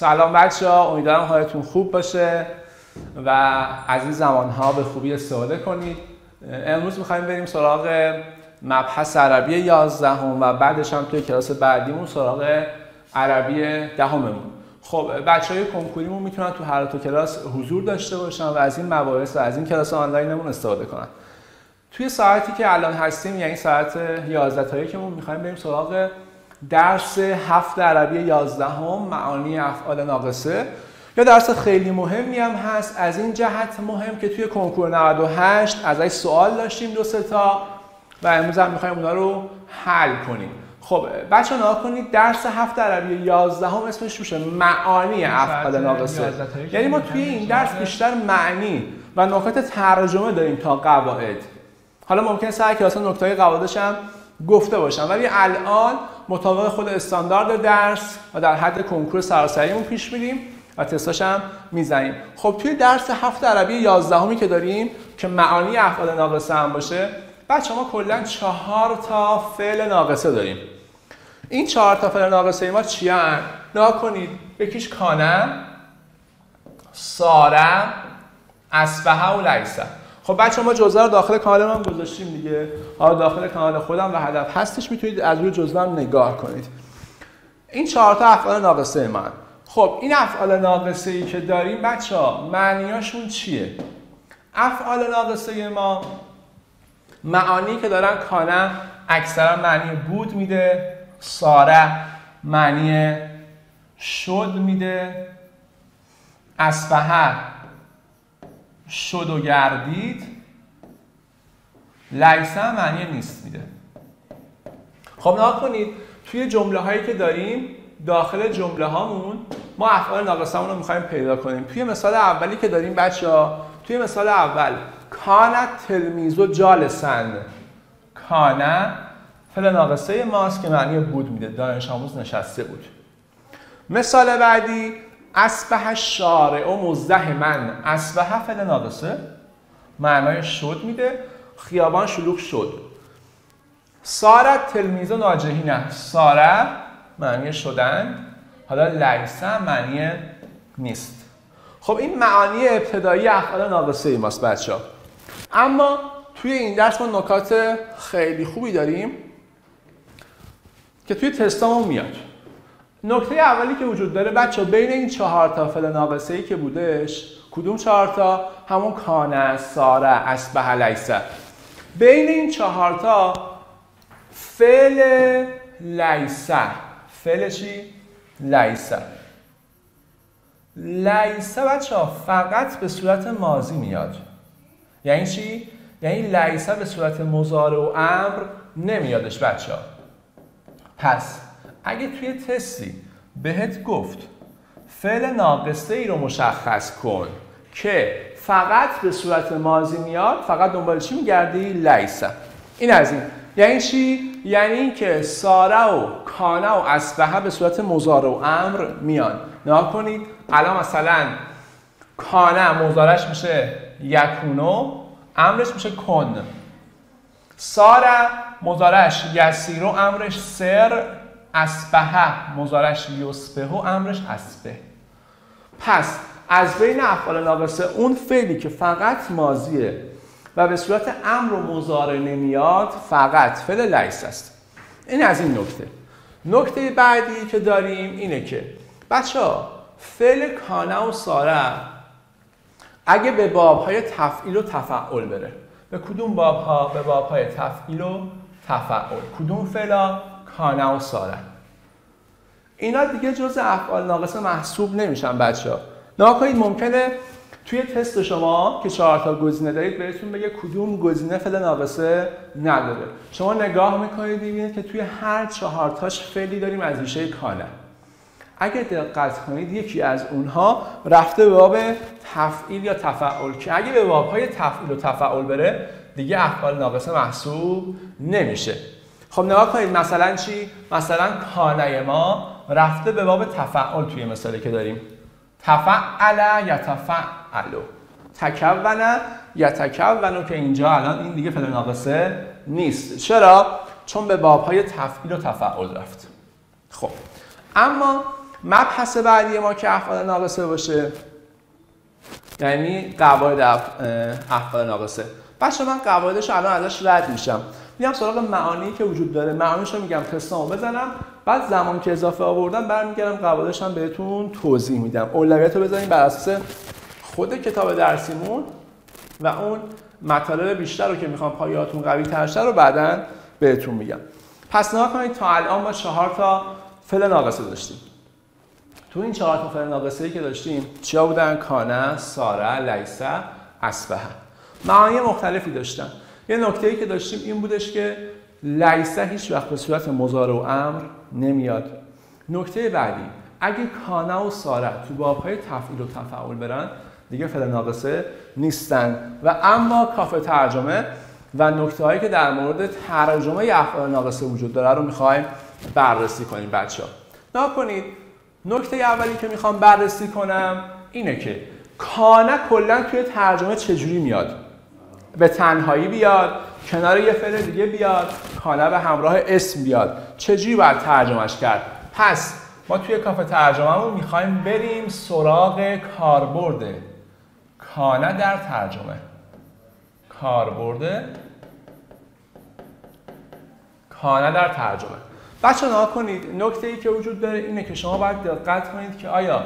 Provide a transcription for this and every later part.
سلام بچه ها. امیدوارم حالتون خوب باشه و از این زمان ها به خوبی استفاده کنید. امروز می‌خوایم بریم سراغ مبحث عربی 11 هم و بعدش هم توی کلاس بعدیمون سراغ عربی دهممون. خب بچه های کنکوریمون می‌تونن تو هر دو کلاس حضور داشته باشن و از این مباحث و از این کلاس آنلاینمون استفاده کنن. توی ساعتی که الان هستیم یعنی ساعت 11 تا یکمون می‌خوایم بریم سراغ درس هفت عربی 11 هم معانی افعال ناقصه. یا درس خیلی مهمی هم هست از این جهت مهم که توی کنکور 98 ازش سوال داشتیم دو سه تا و امروز هم می‌خوایم اونا رو حل کنیم. خب بچه ها کنید درس هفت عربی 11 هم اسمش میشه معانی افعال ناقصه. یعنی ما توی این درس بیشتر معنی و نکات ترجمه داریم تا قواعد. حالا ممکن سر کلاس نکته قواعدش هم گفته باشم. ولی الان مطابق خود استاندارد درس و در حد کنکور سراسریمون پیش میریم و تستاش هم می‌زنیم. خب توی درس هفت عربی 11 همی که داریم که معانی افعال ناقصه هم باشه بچه ما کلا چهار تا فعل ناقصه داریم. این چهار تا فعل ناقصه ما چی هن؟ کنید یکیش کانه ساره اسبه و لیسه خب بچه ما جزوه رو داخل کانال من گذاشتیم دیگه. حالا داخل کانال خودم و هدف هستش می‌تونید از روی جزوه نگاه کنید. این چهار تا افعال ناقصه من. خب این افعال ناقصه ای که داریم بچه ها معنیاشون چیه؟ افعال ناقصه ما معانی که دارن کانه اکثرا معنی بود میده ساره معنی شد میده اسفهه شد و گردید لیسه معنی نیست میده. خب نها کنید توی جمله هایی که داریم داخل جمله هامون ما افعال ناقصه رو می‌خوایم پیدا کنیم. توی مثال اولی که داریم بچه ها توی مثال اول کانت تلمیز و جالسن کانه فعل ناقصه ماست که معنی بود میده. دانش آموز نشسته بود. مثال بعدی اسبه شارع و مزده من. اسبه فعل ناقصه. معنای شد میده. خیابان شلوغ شد. سارت تلمیز و ناجهینه ساره معنی شدن. حالا لیسه معنی نیست. خب این معانی ابتدایی افعال ناقصه ای ماست بچه ها. اما توی این درس ما نکات خیلی خوبی داریم که توی تستامون میاد. نکته اولی که وجود داره بچه بین این چهار تا فعل ناقصه ای که بودش کدوم چهار تا؟ همون کانه ساره اسبه لیسه بین این چهار تا فعل لیسه فعل چی؟ لیسه لیسه بچه فقط به صورت مازی میاد. یعنی چی؟ یعنی لیسه به صورت مضارع و امر نمیادش بچه ها پس اگه توی تستی بهت گفت فعل ناقصه ای رو مشخص کن که فقط به صورت ماضی میاد فقط دنبال چی میگردی؟ لیسه این از این. یعنی چی؟ یعنی اینکه ساره و کانه و اسبهه به صورت مضارع و امر میان. نگاه کنید. الان مثلا کانه مضارعش میشه یکونو امرش میشه کن. ساره مضارعش یسیرو امرش سر اسبهه مزارش یسبه و امرش اسبه پس از بین افعال ناقصه اون فعلی که فقط ماضیه و به صورت امر و مزارع نمیاد فقط فعل لیس است. این از این نکته. نکته بعدی که داریم اینه که بچه ها فعل کانه و ساره اگه به بابهای تفعیل و تفعول بره. به کدوم بابها؟ به بابهای تفعیل و تفعول کدوم فعلا؟ کانه و ساره اینا دیگه جز افعال ناقصه محسوب نمیشن بچه ها ممکنه توی تست شما که چهار تا گزینه دارید بهتون بگه کدوم گزینه فعل ناقصه نداره. شما نگاه می‌کنید ببینید که توی هر چهار تاش فعلی داریم از ریشه کانه اگه دقت کنید یکی از اونها رفته به باب تفعیل یا تفعول که اگه به بابهای تفعیل و تفعول بره دیگه افعال ناقصه محسوب نمیشه. خب نگاه کنید مثلا چی؟ مثلا کانه ما رفته به باب تفعل توی مثالی که داریم. تفعل یتفعلو تکون یتکونو که اینجا الان این دیگه فعل ناقصه نیست. چرا؟ چون به بابهای تفعیل و تفعل رفت. خب. اما مبحث بعدی ما که افعال ناقصه باشه یعنی قواعد افعال ناقصه. بچه من قواعدش الان ازش رد میشم. میام سراغ معانی که وجود داره. معانیش رو میگم تستامو بزنم. بعد زمان که اضافه آوردم برمیگردم قواعدش هم بهتون توضیح میدم. اولویت رو بزنیم بر اساس خود کتاب درسیمون و اون مطالب بیشتر رو که می‌خوام پایاتون قوی ترشه رو بعدا بهتون میگم. پس نگاه کنید تا الان ما چهار تا فعل ناقصه داشتیم. تو این چهار تا فعل ناقصه که داشتیم چیا بودن؟ کانه ساره لیسه اسبه معانی مختلفی داشتن. یه نکته ای که داشتیم این بودش که لیسه هیچ وقت به صورت مضارع و امر نمیاد. نکته بعدی اگه کانه و ساره تو بابهای تفعیل و تفعول برن دیگه فعل ناقصه نیستن. و اما کافه ترجمه و نکته هایی که در مورد ترجمه افعال ناقصه وجود داره رو می‌خوایم بررسی کنیم بچه ها کنید نکته اولی که می‌خوام بررسی کنم اینه که کانه کلا توی ترجمه چجوری میاد؟ به تنهایی بیاد کنار یه فعل دیگه بیاد کانه به همراه اسم بیاد. چجوری باید ترجمهش کرد؟ پس ما توی کافه ترجمهمون می‌خوایم بریم سراغ کاربرد. کانه در ترجمه. کاربرد. کانه در ترجمه. بچه ها کنید نکته ای که وجود داره اینه که شما باید دقت کنید که آیا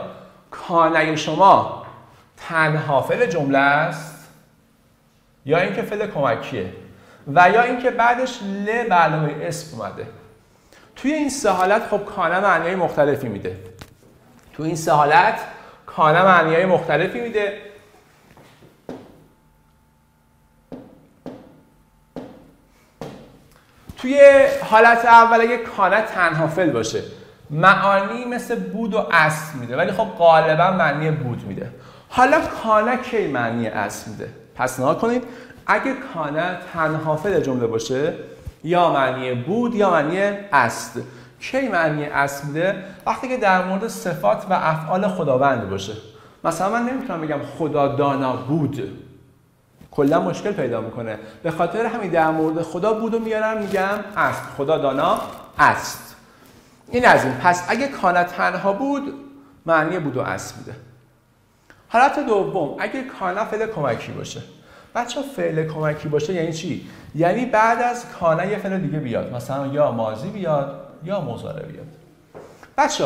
کانه شما تنها فعل جمله است؟ یا اینکه فعل کمکیه و یا اینکه بعدش ل علاوه اسم اومده. توی این سه حالت خب کانه معنی مختلفی میده. توی این سه حالت کانه معنی مختلفی میده. توی حالت اول اگه کانه تنها فعل باشه معانی مثل بود و اصل میده. ولی خب غالبا معنی بود میده. حالا کانه کی معنی اصل میده؟ پس نها کنید اگه کانه تنها فعل جمله باشه یا معنی بود یا معنی اصل کی معنی اصل میده وقتی که در مورد صفات و افعال خداوند باشه. مثلا من نمی‌تونم بگم خدا دانا بود. کلا مشکل پیدا می‌کنه. به خاطر همین در مورد خدا بود و میارم میگم است. خدا دانا است. این از این. پس اگه کانه تنها بود معنی بود و است میده حالت دوم اگه کانه فعل کمکی باشه. بچه فعل کمکی باشه یعنی چی؟ یعنی بعد از کانه یه فعل دیگه بیاد. مثلا یا ماضی بیاد یا مضارع بیاد. بچه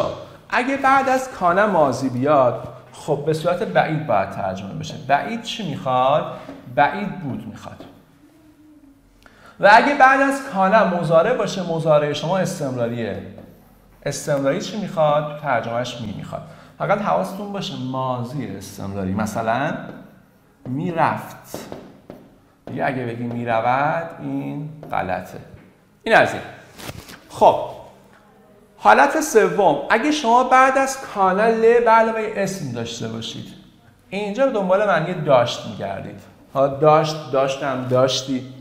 اگه بعد از کانه ماضی بیاد خب به صورت بعید باید ترجمه بشه. بعید چی می‌خواد؟ بعید بود می‌خواد. و اگه بعد از کانه مزاره باشه مزاره شما استمراریه. استمراری چی می‌خواد؟ ترجمهش می می‌خواد. فقط حواستون باشه ماضی استمراری مثلا می‌رفت. دیگه اگه بگی می‌رود این غلطه. این از این. خب حالت سوم. اگه شما بعد از کانال به اسم داشته باشید. اینجا به دنبال معنی داشت میگردید. ها داشت داشتم داشتی.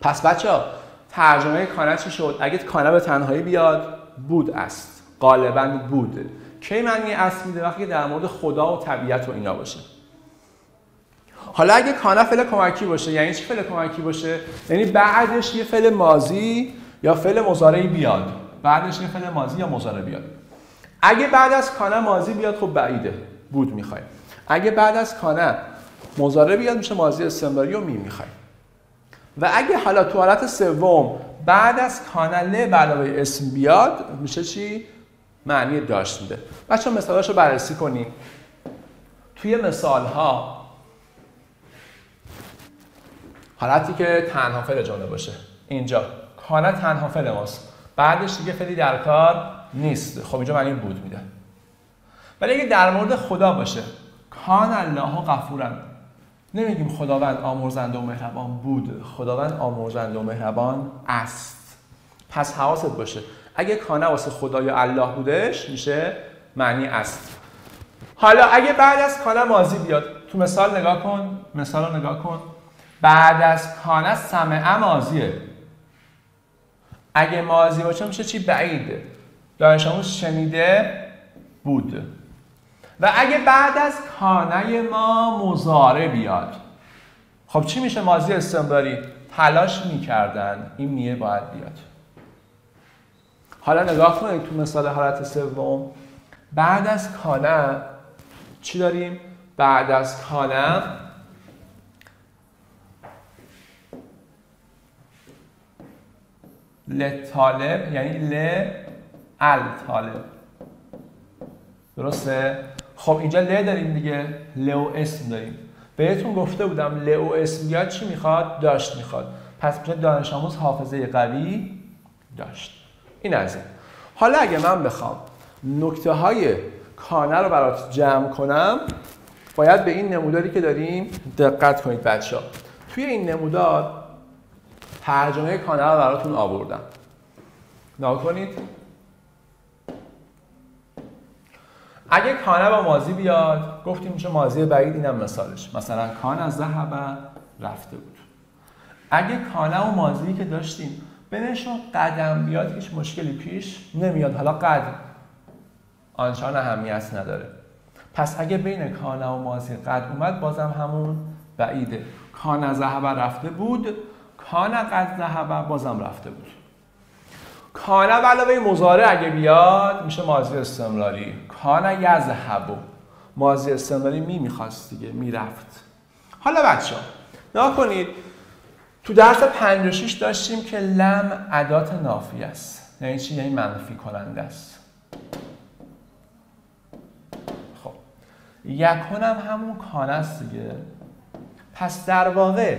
پس بچه ها ترجمه کانه چی شد؟ اگه کانه به تنهایی بیاد بود است. غالبا بود. کی معنی است میده وقتی در مورد خدا و طبیعت و اینا باشه؟ حالا اگه کانه فعل کمکی باشه یعنی چی فعل کمکی باشه؟ یعنی بعدش یه فعل ماضی یا فعل مضارعی بیاد. بعدش یه فعل ماضی یا مضارع بیاد. اگه بعد از کانه ماضی بیاد خب بعیده. بود می‌خوایم اگه بعد از کانه مضارع بیاد میشه ماضی استمراری و می می‌خوایم و اگه حالا تو حالت سوم بعد از کانه ل علاوه اسم بیاد میشه چی؟ معنی داشت میده. بچه مثالاشو بررسی کنیم توی مثال ها حالتی که تنها فعل جمله باشه. اینجا. کانه تنها فعل ماست. بعدش دیگه فعلی در کار نیست. خب اینجا معنی بود میده. ولی اگه در مورد خدا باشه کان الله غفورا نمیگیم خداوند آمرزند و مهربان بود. خداوند آمرزند و مهربان است. پس حواست باشه. اگه کانه واسه خدا یا الله بودش میشه معنی است حالا اگه بعد از کانه ماضی بیاد تو مثال نگاه کن مثال رو نگاه کن. بعد از کانه سمعه ماضیه. اگه ماضی باشه میشه چی؟ بعیده. دانش آموز شنیده بود. و اگه بعد از کانه ما مزاره بیاد. خب چی میشه ماضی استمراری؟ تلاش می‌کردن این میه باید بیاد. حالا نگاه کنید تو مثال حالت سوم بعد از کانه چی داریم؟ بعد از کانه لطالب یعنی ل ال طالب درسته؟ خب اینجا ل داریم دیگه ل و اسم داریم بهتون گفته بودم ل و اسم بیاد چی می‌خواد؟ داشت می‌خواد پس میشه دانش آموز حافظه قوی داشت این از این. حالا اگه من بخوام نکته های کانه رو برات جمع کنم باید به این نموداری که داریم دقت کنید بچه ها توی این نمودار ترجمه کانه رو براتون آوردم. نگاه کنید. اگه کانه با مازی بیاد گفتیم چه مازی بعید اینم مثالش. مثلا کان از ذهب رفته بود. اگه کانه و مازی که داشتیم بینشون قدم بیاد هیچ مشکلی پیش نمیاد. حالا قدم آنچان اهمیت نداره. پس اگه بین کانه و مازی قد اومد بازم همون بعیده. کان ذهب رفته بود کان قد ذهب بازم رفته بود. کانه به علاوه مزاره اگه بیاد میشه مازی استمراری. کان یذهب مازی استمراری می می‌خواست دیگه می‌رفت. حالا بچه ها کنید تو درس 5 و 6 داشتیم که لم ادات نافی است. یعنی چی؟ یعنی منفی کننده است. خب. یکون هم همون کانه است دیگه. پس در واقع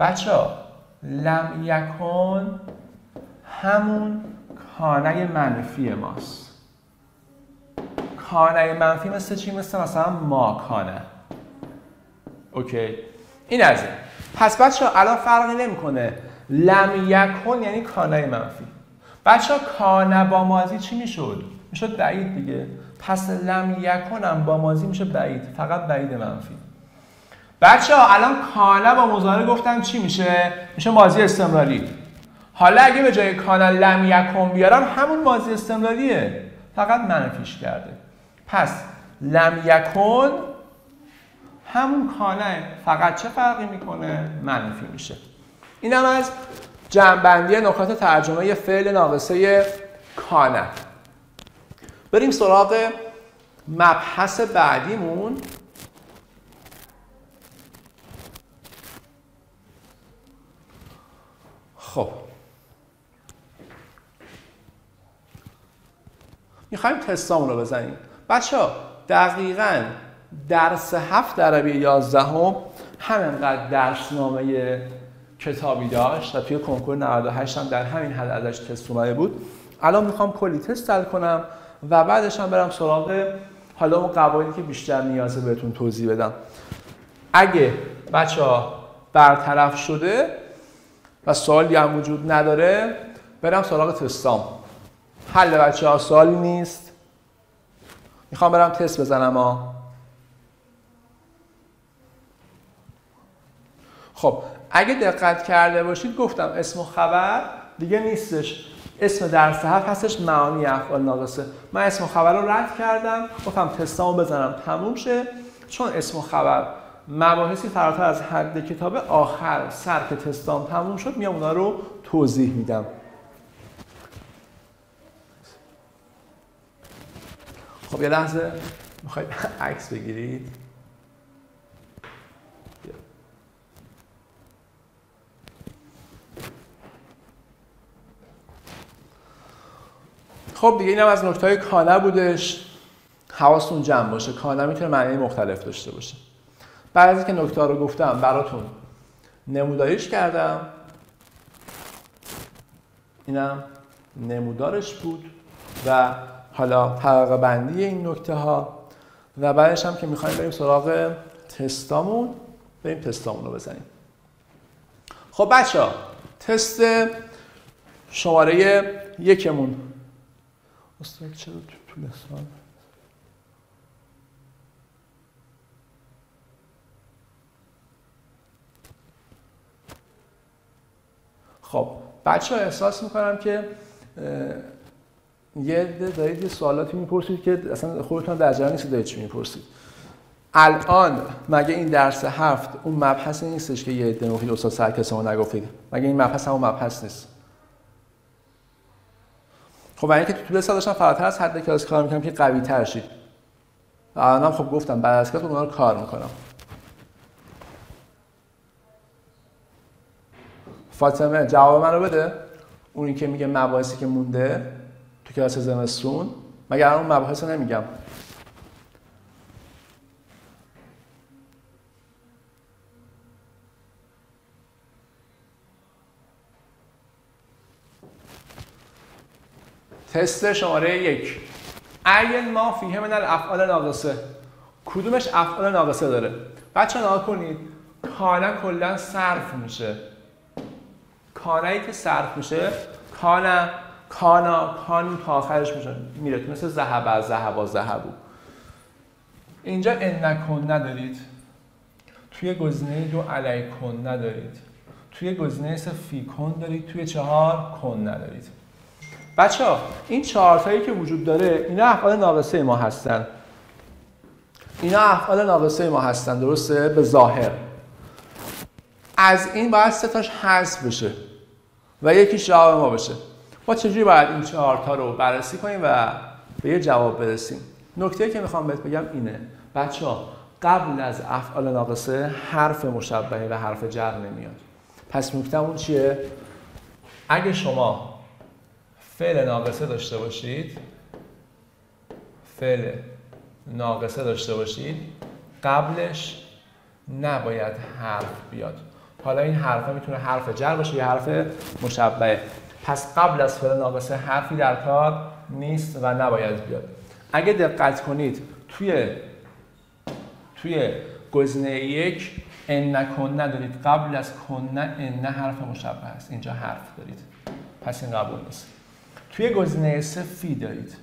بچه ها لم یکن همون کانه منفی ماست. کانه منفی مثل چی؟ مثل مثلا ما کانه. اوکی. این از این. پس بچه ها الان فرقی نمی‌کنه. لم یکن یعنی کانه منفی. بچه ها کانه با مازی چی می‌شد؟ می‌شد بعید دیگه. پس لم یکن با مازی میشه بعید. فقط بعید منفی. بچه ها الان کانه با مزاره گفتم چی میشه؟ میشه مازی استمراری. حالا اگه به جای کانه لم یکن بیارم همون مازی استمراریه. فقط منفیش کرده. پس لم یکن همون کانه. فقط چه فرقی می‌کنه؟ منفی میشه. اینم از جنبندی نکات ترجمه فعل ناقصه کانه. بریم سراغ مبحث بعدیمون. خب. می‌خوایم تستامون رو بزنیم. بچه ها دقیقا درس هفت عربی یازدهم همینقدر درسنامه کتابی داشت و توی کنکور 98 هم در همین حد ازش تست اومده بود. الان می‌خوام کلی تست حل کنم و بعدش هم برم سراغ حالا اون قواعدی که بیشتر نیازه بهتون توضیح بدم. اگه بچه ها برطرف شده و سوالی هم وجود نداره برم سراغ تستام. حل بچه ها سوالی نیست. می‌خوام برم تست بزنم ها. خب اگه دقت کرده باشید گفتم اسم و خبر دیگه نیستش. اسم درس هفت هستش معانی افعال ناقصه. من اسم و خبر رو رد کردم گفتم تستامو بزنم تموم شه. چون اسم و خبر مباحثی فراتر از حد کتاب آخر سر که تستام تموم شد میام اونا رو توضیح میدم. خب یه لحظه. می‌خواید عکس بگیرید؟ خب دیگه اینم از نکته کانه بودش. حواستون جمع باشه. کانه می‌تونه معنی مختلف داشته باشه. بعد از اینکه نکته رو گفتم براتون نموداریش کردم. اینم نمودارش بود و حالا طبقه بندی این نکته ها. و بعدش هم که می‌خوایم بریم سراغ تستامون بریم تستامون رو بزنیم. خب بچه ها تست شماره یکمون. استاد چرا تو طول خب بچه ها احساس می‌کنم که یه دارید یه سوالاتی می‌پرسید که اصلا خودتون در جریان نیست دارید چی می‌پرسید. الان مگه این درس هفت اون مبحث نیستش که یه عده نوخید استاد سرکس ما نگفتید؟ مگه این مبحث همون مبحث نیست؟ خب برای اینکه تو طول سال داشتم فراتر از حد کلاس کار می‌کنم که قوی تر شید الانم خب گفتم بعد از کلاس رو کار می‌کنم. فاطمه جواب من رو بده. اونی که میگه مباحثی که مونده تو کلاس زمستون. مگر اون مباحث رو نمیگم. تست شماره یک. این ما فیه من الافعال ناقصه. کدومش افعال ناقصه داره؟ بچه ها کنید. کانا کلا صرف میشه. کانایی که صرف میشه کانا کانا کانی تا آخرش میشه. میره. مثل زهب از زهب و زهبو اینجا انکن ندارید. توی گزینه دو علیکن ندارید. توی گزینه سه فیکن دارید. توی چهار کن ندارید. بچه ها این چهارتایی که وجود داره اینا افعال ناقصه ما هستن. اینا افعال ناقصه ما هستن درسته؟ به ظاهر. از این باید سه تاش حذف بشه و یکی جواب ما بشه. ما چجوری باید این چهارتا رو بررسی کنیم و به یه جواب برسیم؟ نکته که می‌خوام بهت بگم اینه. بچه ها قبل از افعال ناقصه حرف مشبهه و حرف جر نمیاد. پس نکته اون چیه؟ اگه شما فعل ناقصه داشته باشید. فعل ناقصه داشته باشید. قبلش نباید حرف بیاد. حالا این حرف می‌تونه حرف جر باشه یا حرف مشبهه. پس قبل از فعل ناقصه حرفی در کار نیست و نباید بیاد. اگه دقت کنید توی توی گزینه یک ان نکن ندارید. قبل از کن ان حرف مشبه است. اینجا حرف دارید. پس این قبول نیست. توی گزینه سه فی دارید.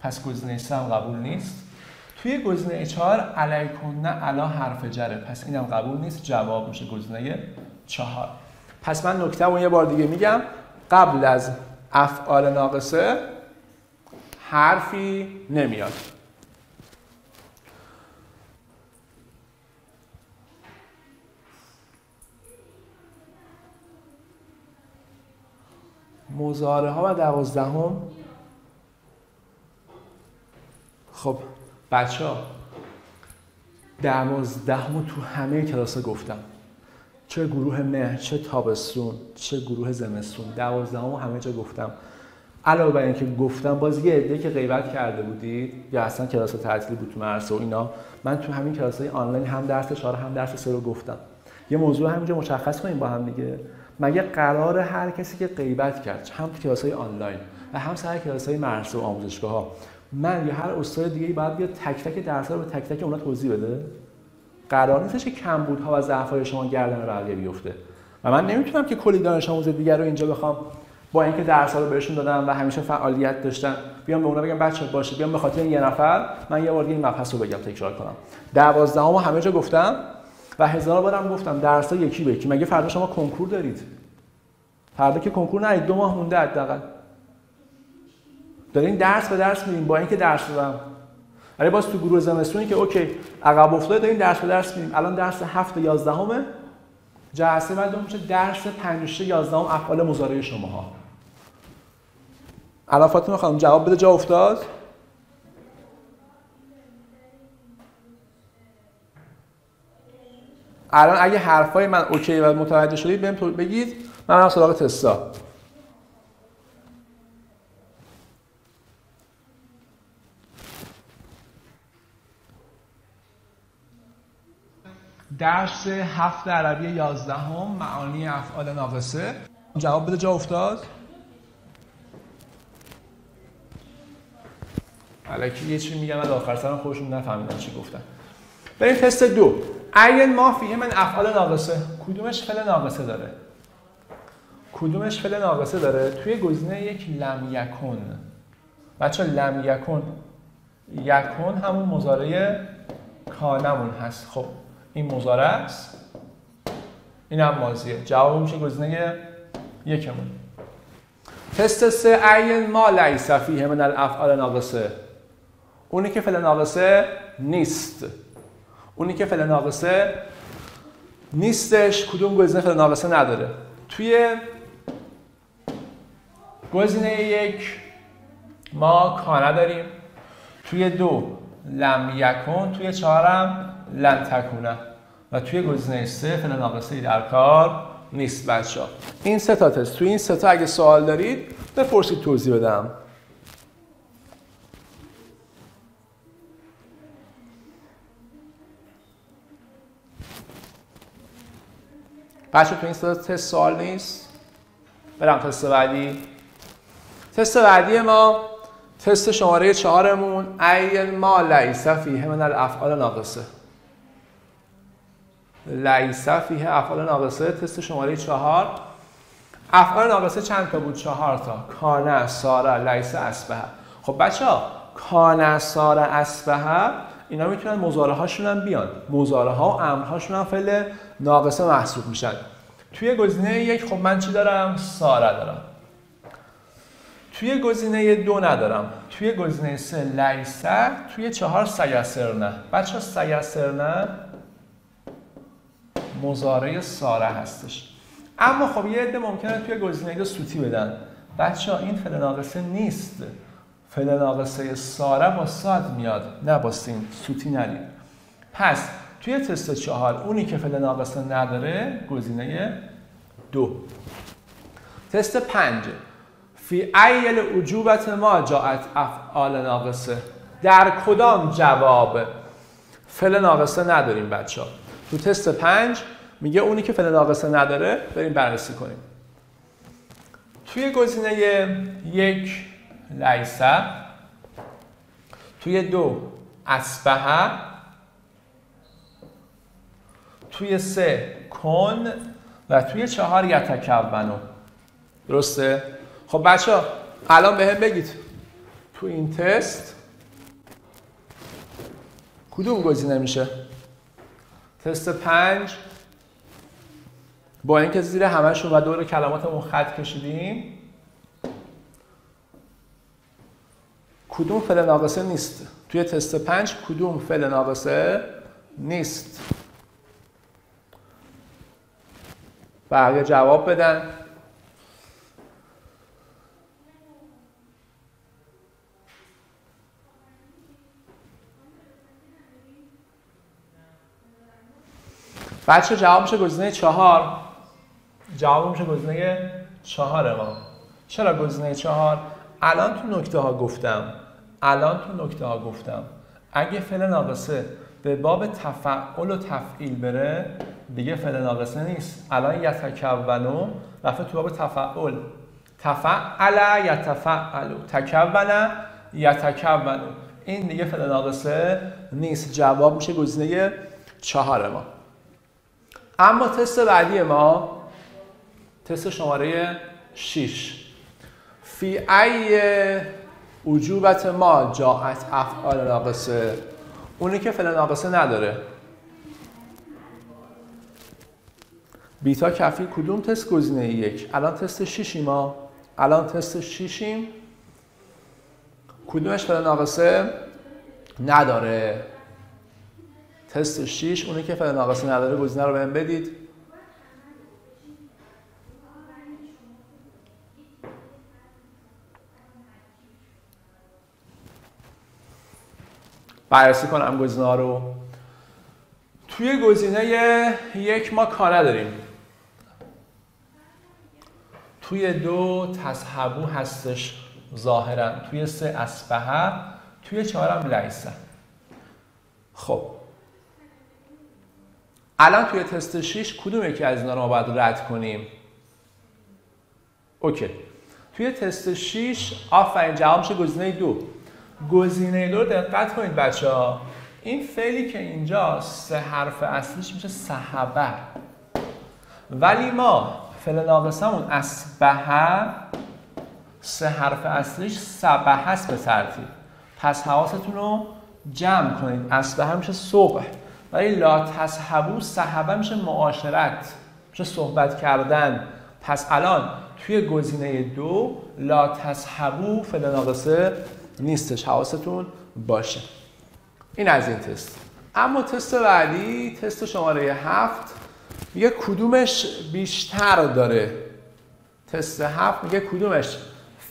پس گزینه سه هم قبول نیست. توی گزینه 4 علیکن علا حرف جره. پس اینم قبول نیست جواب میشه گزینه 4 پس من نکته اون یه بار دیگه میگم. قبل از افعال ناقصه حرفی نمیاد. مزاره ها و دوازدهم؟ خب بچه ها دوازدهم تو همه کلاس گفتم. چه گروه مه چه تابستون چه گروه زمستون. دوازدهم همه جا گفتم. علاوه بر اینکه گفتم باز یه عده که غیبت کرده بودید یا اصلا کلاس تعطیلی بود تو مرسه و اینا من تو همین کلاس های آنلاین هم درس 4 هم درس 3 رو گفتم. یه موضوع همینجا مشخص کنیم با هم دیگه. مگه قرار هر کسی که غیبت کرد هم کلاس های آنلاین و هم سر کلاس های و آموزشگاه ها من یا هر استاد دیگه باید بیاد تک تک درس رو به تک تک اونا توضیح بده؟ قرار نیستش که کمبودها و ضعف‌های شما گردن بقیه بیفته. و من نمی‌تونم که کلی دانش آموز دیگر رو اینجا بخوام با اینکه درس رو بهشون دادم و همیشه فعالیت داشتن بیام به اونا بگم بچه باشه بیام به خاطر یه نفر من یه بار این مبحث رو بگم تکرار کنم. دوازدهم همه جا گفتم؟ و هزار بارم گفتم درس ها یکی به یکی. مگه فردا شما کنکور دارید؟ فردا که کنکور نه دو ماه مونده حداقل. دارین درس به درس میریم با اینکه درس دادم ولی باز تو گروه زمستونی که اوکی عقب افتاده داریم درس به درس میریم الان درس هفت یازدهمه. جلسه بعد میشه درس 5 11 افعال مضارع شما ها الان فاطمه خانم جواب بده جا افتاد؟ الان اگه حرفای من اوکی و متوجه شدید بهم بگید. من هم سراغ تستا درس هفت عربی یازدهم معانی افعال ناقصه. جواب بده جا افتاد. الکی یه چی میگم از آخر سرم خودشون نفهمیدن چی گفتن. بریم تست دو. این ما فیه من افعال ناقصه. کدومش فعل ناقصه داره؟ کدومش فعل ناقصه داره؟ توی گزینه یک لم یکن. بچه لم یکن. یکن همون مزارع کانمون هست. خب این مزارع است. این هم ماضیه جواب میشه گزینه یکمون. تست سه این ما لیس فیه من الافعال ناقصه. اونی که فعل ناقصه نیست. اونی که فعل ناقصه نیستش کدوم گزینه فعل ناقصه نداره. توی گزینه یک ما کانه داریم توی دو لم یکن توی چهارم لن تکونه. و توی گزینه سه فعل ناقصه در کار نیست بچه ها این سه تا تست. توی این سه تا اگه سوال دارید بپرسید توضیح بدم. بچه تو این تست سوال نیست؟ برم تست بعدی. تست بعدی ما تست شماره چهارمون این ما لیس فیه من الافعال ناقصه. لیس فیه افعال ناقصه تست شماره چهار. افعال ناقصه چند تا بود؟ چهار تا. کانه ساره لیس اسبه خب بچه ها کانه ساره اسبه اینا می‌تونن مزاره هاشون هم بیان. مزاره ها و امرهاشون هم فعل ناقصه محسوب میشن توی گزینه یک خب من چی دارم؟ ساره دارم. توی گزینه دو ندارم. توی گزینه سه لیسه توی چهار سیسرنه بچه سیسرنه مزاره ساره هستش. اما خب یه عده ممکنه توی گزینه دو سوتی بدن. بچه ها این فعل ناقصه نیست. فعل ناقصه ساره با ساد میاد. نه با سین. سوتی ندید پس توی تست چهار اونی که فعل ناقصه نداره گزینه دو. تست پنج. فی ایل عجوبت ما جاعت افعال ناقصه. در کدام جواب فعل ناقصه نداریم بچه ها تو تست پنج میگه اونی که فعل ناقصه نداره بریم بررسی کنیم. توی گزینه یک لیسه توی دو اسبه توی سه کن و توی چهار یتکونو درسته؟ خب بچه ها الان به هم بگید. تو این تست کدوم گزینه میشه؟ تست پنج. با اینکه زیر همشون و دور کلماتمون خط کشیدیم کدوم فعل ناقصه نیست؟ توی تست پنج کدوم فعل ناقصه نیست؟ بقیه جواب بدن. بچه جواب میشه گزینه چهار. جواب میشه گزینه چهار ما چرا گزینه چهار؟ الان تو نکته ها گفتم. الان تو نکته ها گفتم. اگه فعل ناقصه به باب تفعل و تفعیل بره دیگه فعل ناقصه نیست. الان یتکونو رفته تو باب تفعل. تفعل یتفعل. تکون یتکونو این دیگه فعل ناقصه نیست. جواب میشه گزینه چهار ما. اما تست بعدی ما تست شماره 6 فی ای وجوبت ما جاعت افعال ناقصه. اونی که فعل ناقصه نداره. بیتا کفی کدوم تست گزینه یک؟ الان تست 6 ما الان تست 6 کدومش فعل ناقصه نداره؟ تست 6 اونی که فعل ناقصه نداره گزینه رو بهم بدید. بررسی کنم گزینه رو. توی گزینه یک ما کار نداریم توی دو تصحبو هستش ظاهرا. توی سه اسبه توی چهارم لیسه خب. الان توی تست 6 کدوم یکی از اینا رو ما باید رد کنیم؟ اوکی. توی تست 6 آفرین جواب میشه گزینه دو. گزینه دو دقت کنید بچه ها این فعلی که اینجا سه حرف اصلیش میشه صحبه. ولی ما فعل ناقصمون اسبه سه حرف اصلیش سبه هست به ترتیب. پس حواستون رو جمع کنید. اسبه میشه صبح. ولی لا تصحبو صحبه میشه معاشرت. میشه صحبت کردن. پس الان توی گزینه دو لا تصحبو فعل ناقصه نیستش حواستون باشه. این از این تست. اما تست بعدی تست شماره هفت میگه کدومش بیشتر داره؟ تست هفت میگه کدومش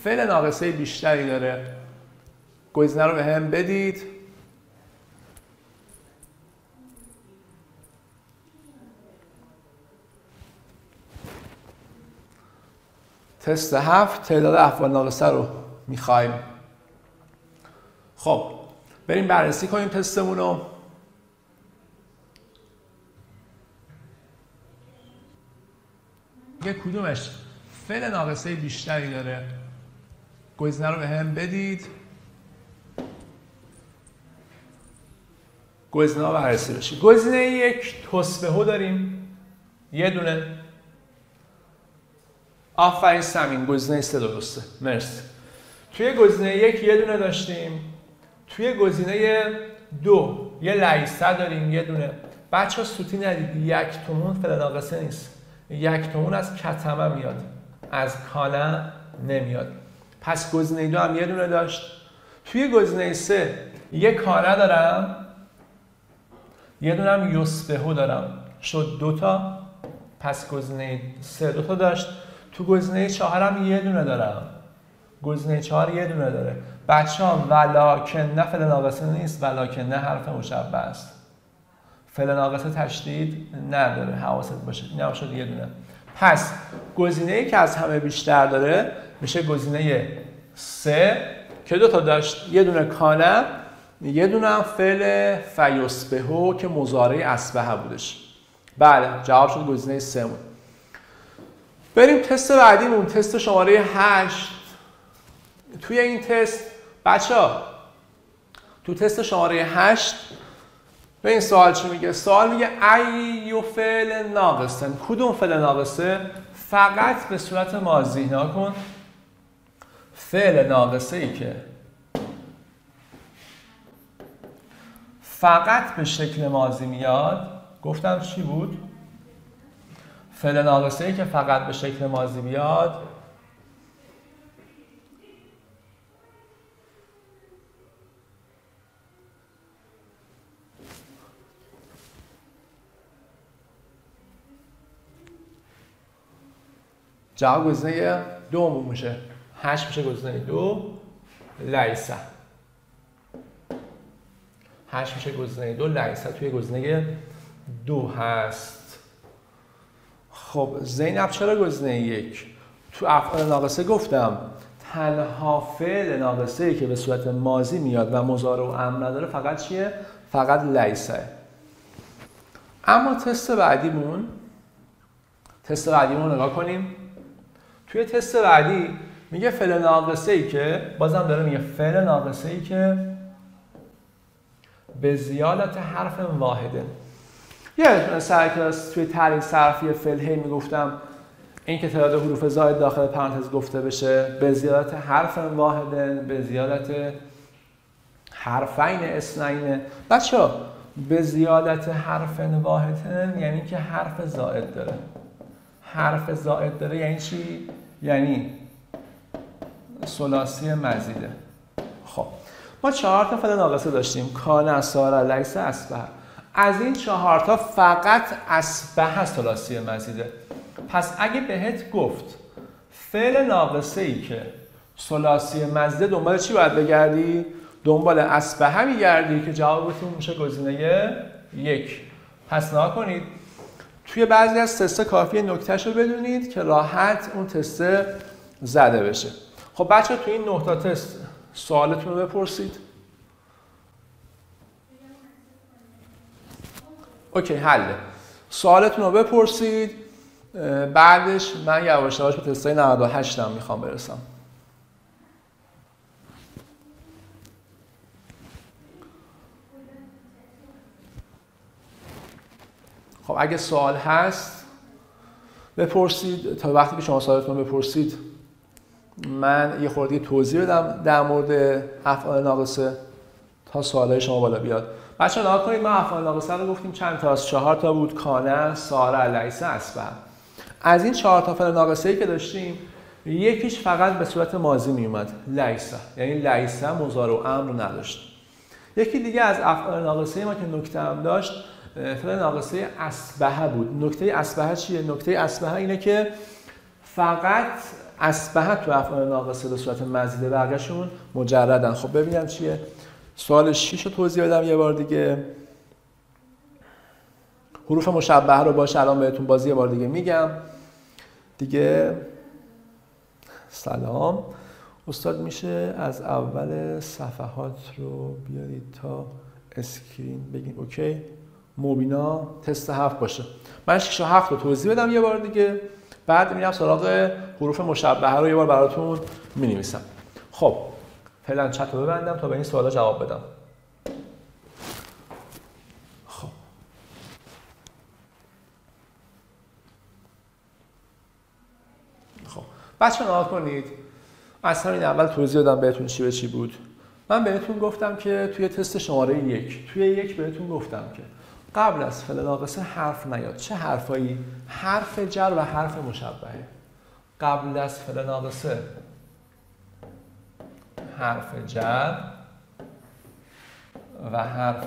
فعل ناقصه بیشتری داره؟ گزینه رو به هم بدید. تست هفت تعداد افعال ناقصه رو می‌خوایم. خب بریم بررسی کنیم تستمون رو. یه کدومش فعل ناقصه بیشتری داره. گزینه رو به هم بدید. گزینه ها بررسی بشه گزینه یک تصبهو داریم. یه دونه. آفرین سمین گزینه سه درسته. مرسی. توی گزینه یک یه دونه داشتیم. توی گزینه دو یه لایسته داریم یه دونه. بچه ها سوتی ندید یک تومون فعل ناقصه نیست. یک تومون از کتمه میاد از کانه نمیاد. پس گزینه دو هم یه دونه داشت. توی گزینه سه یه کانه دارم یه دونه هم یسبهو دارم. شد دوتا پس گزینه سه دوتا داشت. تو گزینه چهارم یه دونه دارم. گزینه چهار یه دونه داره. بچه ها ولاکن نه فعل ناقصه نیست ولاکن نه حرف مشبه است. فعل ناقصه تشدید نداره حواست باشه. این شد یه دونه. پس گزینه ای که از همه بیشتر داره میشه گزینه سه که دو تا داشت. یه دونه کانه یه دونه هم فعل فیسبهو که مزارع اسبه بودش. بله جواب شد گزینه سه مون. بریم تست بعدیمون. تست شماره 8 توی این تست بچه تو تست شماره 8 به این سوال چی میگه؟ سوال میگه ایو فعل ناقصن کدوم فعل ناقصه؟ فقط به صورت ماضی کن فعل ناقصه ای که فقط به شکل ماضی میاد گفتم چی بود؟ فعل ناقصه ای که فقط به شکل ماضی بیاد جواب گزینه دو میشه. هشت میشه گزینه دو. لیسه هشت میشه گزینه دو. لیسه توی گزینه دو هست. خب زینب چرا گزینه یک؟ تو افعال ناقصه گفتم. تنها فعل ناقصه که به صورت ماضی میاد و مضارع و امر نداره فقط چیه؟ فقط لیسه اما تست بعدیمون تست بعدیمون نگاه کنیم. توی تست بعدی میگه فعل ناقصه ای که بازم داره میگه فعل ناقصه ای که به زیادت حرف واحده. یه سر کلاس توی تعریف صرفی فعل هی می‌گفتم این که تعداد حروف زاید داخل پرانتز گفته بشه به زیادت حرف واحده به زیادت حرفین اسنین. بچه به زیادت حرف واحده یعنی که حرف زائد داره. حرف زائد داره یعنی چی؟ یعنی سلاسی مزیده. خب ما چهار تا فعل ناقصه داشتیم. کان سارا لیس اسبه از این چهار تا فقط اسبه سلاسی مزیده. پس اگه بهت گفت فعل ناقصه ای که سلاسی مزیده دنبال چی باید بگردی؟ دنبال اسبه میگردی که جوابتون میشه گزینه یک. پس نها کنید. توی بعضی از تسته کافی نکتهش رو بدونید که راحت اون تسته زده بشه. خب بچه تو این تا تست سوالتون رو بپرسید. اوکی حله سوالتون رو بپرسید. بعدش من یواش یواش به تستای 98 هم می‌خوام برسم. خب اگه سوال هست بپرسید. تا وقتی که شما سوالتون بپرسید من یه خورده توضیح بدم در مورد افعال ناقصه تا سوالای شما بالا بیاد. بچه ها کنید. ما افعال ناقصه رو گفتیم چند تا از چهار تا بود. کانه ساره لیسه اسبه. از این چهار تا فعل ناقصه که داشتیم یکیش فقط به صورت ماضی می اومد لیسه یعنی لیسه و امر نداشت. یکی دیگه از افعال ناقصه ما که نکته هم داشت فعل ناقصه اسبه بود. نکته اسبه چیه؟ نکته اسبه اینه که فقط اسبه تو افعال ناقصه به صورت مزیده بقیه‌شون مجردن. خب ببینم چیه. سوال 6 رو توضیح بدم یه بار دیگه. حروف مشبهه رو باشه الان بهتون باز یه بار دیگه میگم. دیگه سلام. استاد میشه از اول صفحات رو بیارید تا screen بگیریم. OK. موبینا تست هفت باشه. من 6 و 7 رو توضیح بدم یه بار دیگه. بعد میرم سراغ حروف مشبهه رو یه بار براتون می‌نویسم. خب فعلا چت رو ببندم تا به این سوالا جواب بدم. خب. خب. بچه نها کنید. از همین اول توضیح دادم بهتون چی به چی بود. من بهتون گفتم که توی تست شماره یک توی یک بهتون گفتم که قبل از فعل ناقصه حرف نیاد. چه حرفایی؟ حرف جر و حرف مشبهه. قبل از فعل ناقصه حرف جر و حرف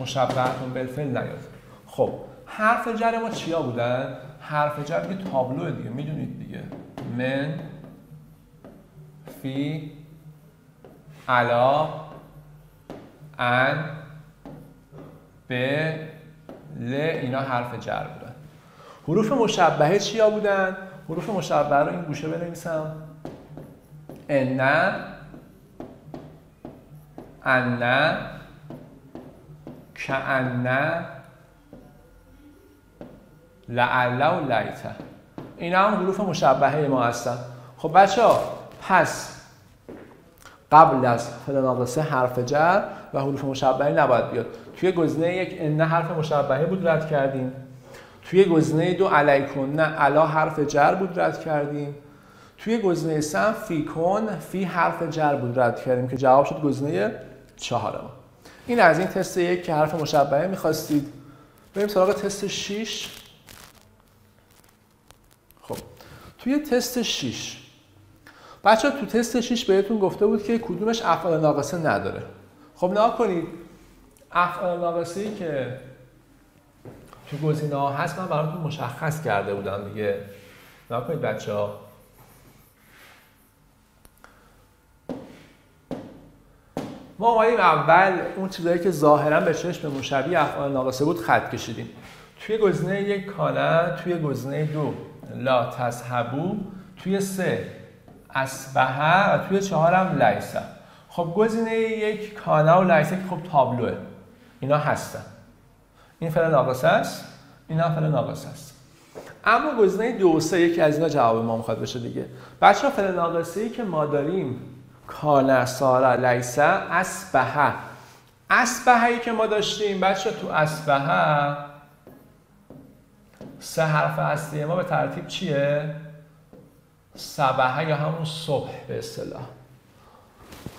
مشبهتون بالفعل نیاد. خب حرف جر ما چیا بودن؟ حرف جر دیگه تابلو دیگه می‌دونید دیگه. من فی علا ان به ل اینا حرف جر بودن. حروف مشبهه چیا بودن؟ حروف مشبهه رو این گوشه بنویسم. ان ان کأن لعل و لیته اینا هم حروف مشبهه ما هستن. خب بچه ها پس قبل از فعل ناقصه حرف جر و حروف مشبهه نباید بیاد. توی گزینه یک ان حرف مشبهه بود رد کردیم. توی گزینه دو علیکن نه علا حرف جر بود رد کردیم. توی گزینه سه فی کن فی حرف جر بود رد کردیم که جواب شد گزینه چهار ما. این از این تست یک که حرف مشبهه می‌خواستید. بریم سراغ تست 6 خب. توی تست 6 بچه تو تست 6 بهتون گفته بود که کدومش افعال ناقصه نداره. خب نها کنید. افعال ناقصه ای که تو گزینه ها هست من براتون مشخص کرده بودم دیگه. نها کنید بچه ها ما اومدیم اول اون چیزایی که ظاهرا به چشم مشابه افعال ناقصه بود خط کشیدیم. توی گزینه یک کانه توی گزینه دو لا تذهبو توی سه اسبهه و توی چهارم لیسه خب گزینه یک کانه و لیسه که خب تابلوه. اینا هستن. این فعل ناقصه است. این هم فعل ناقصه است. اما گزینه دو و سه یکی از اینا جواب ما می‌خواد بشه دیگه. بچه فعل ناقصه ای که ما داریم کانه سارا لیسه اسبهه اسبهه ای که ما داشتیم بچه تو اسبهه سه حرف اصلی ما به ترتیب چیه؟ سبهه یا همون صبح به اصطلاح.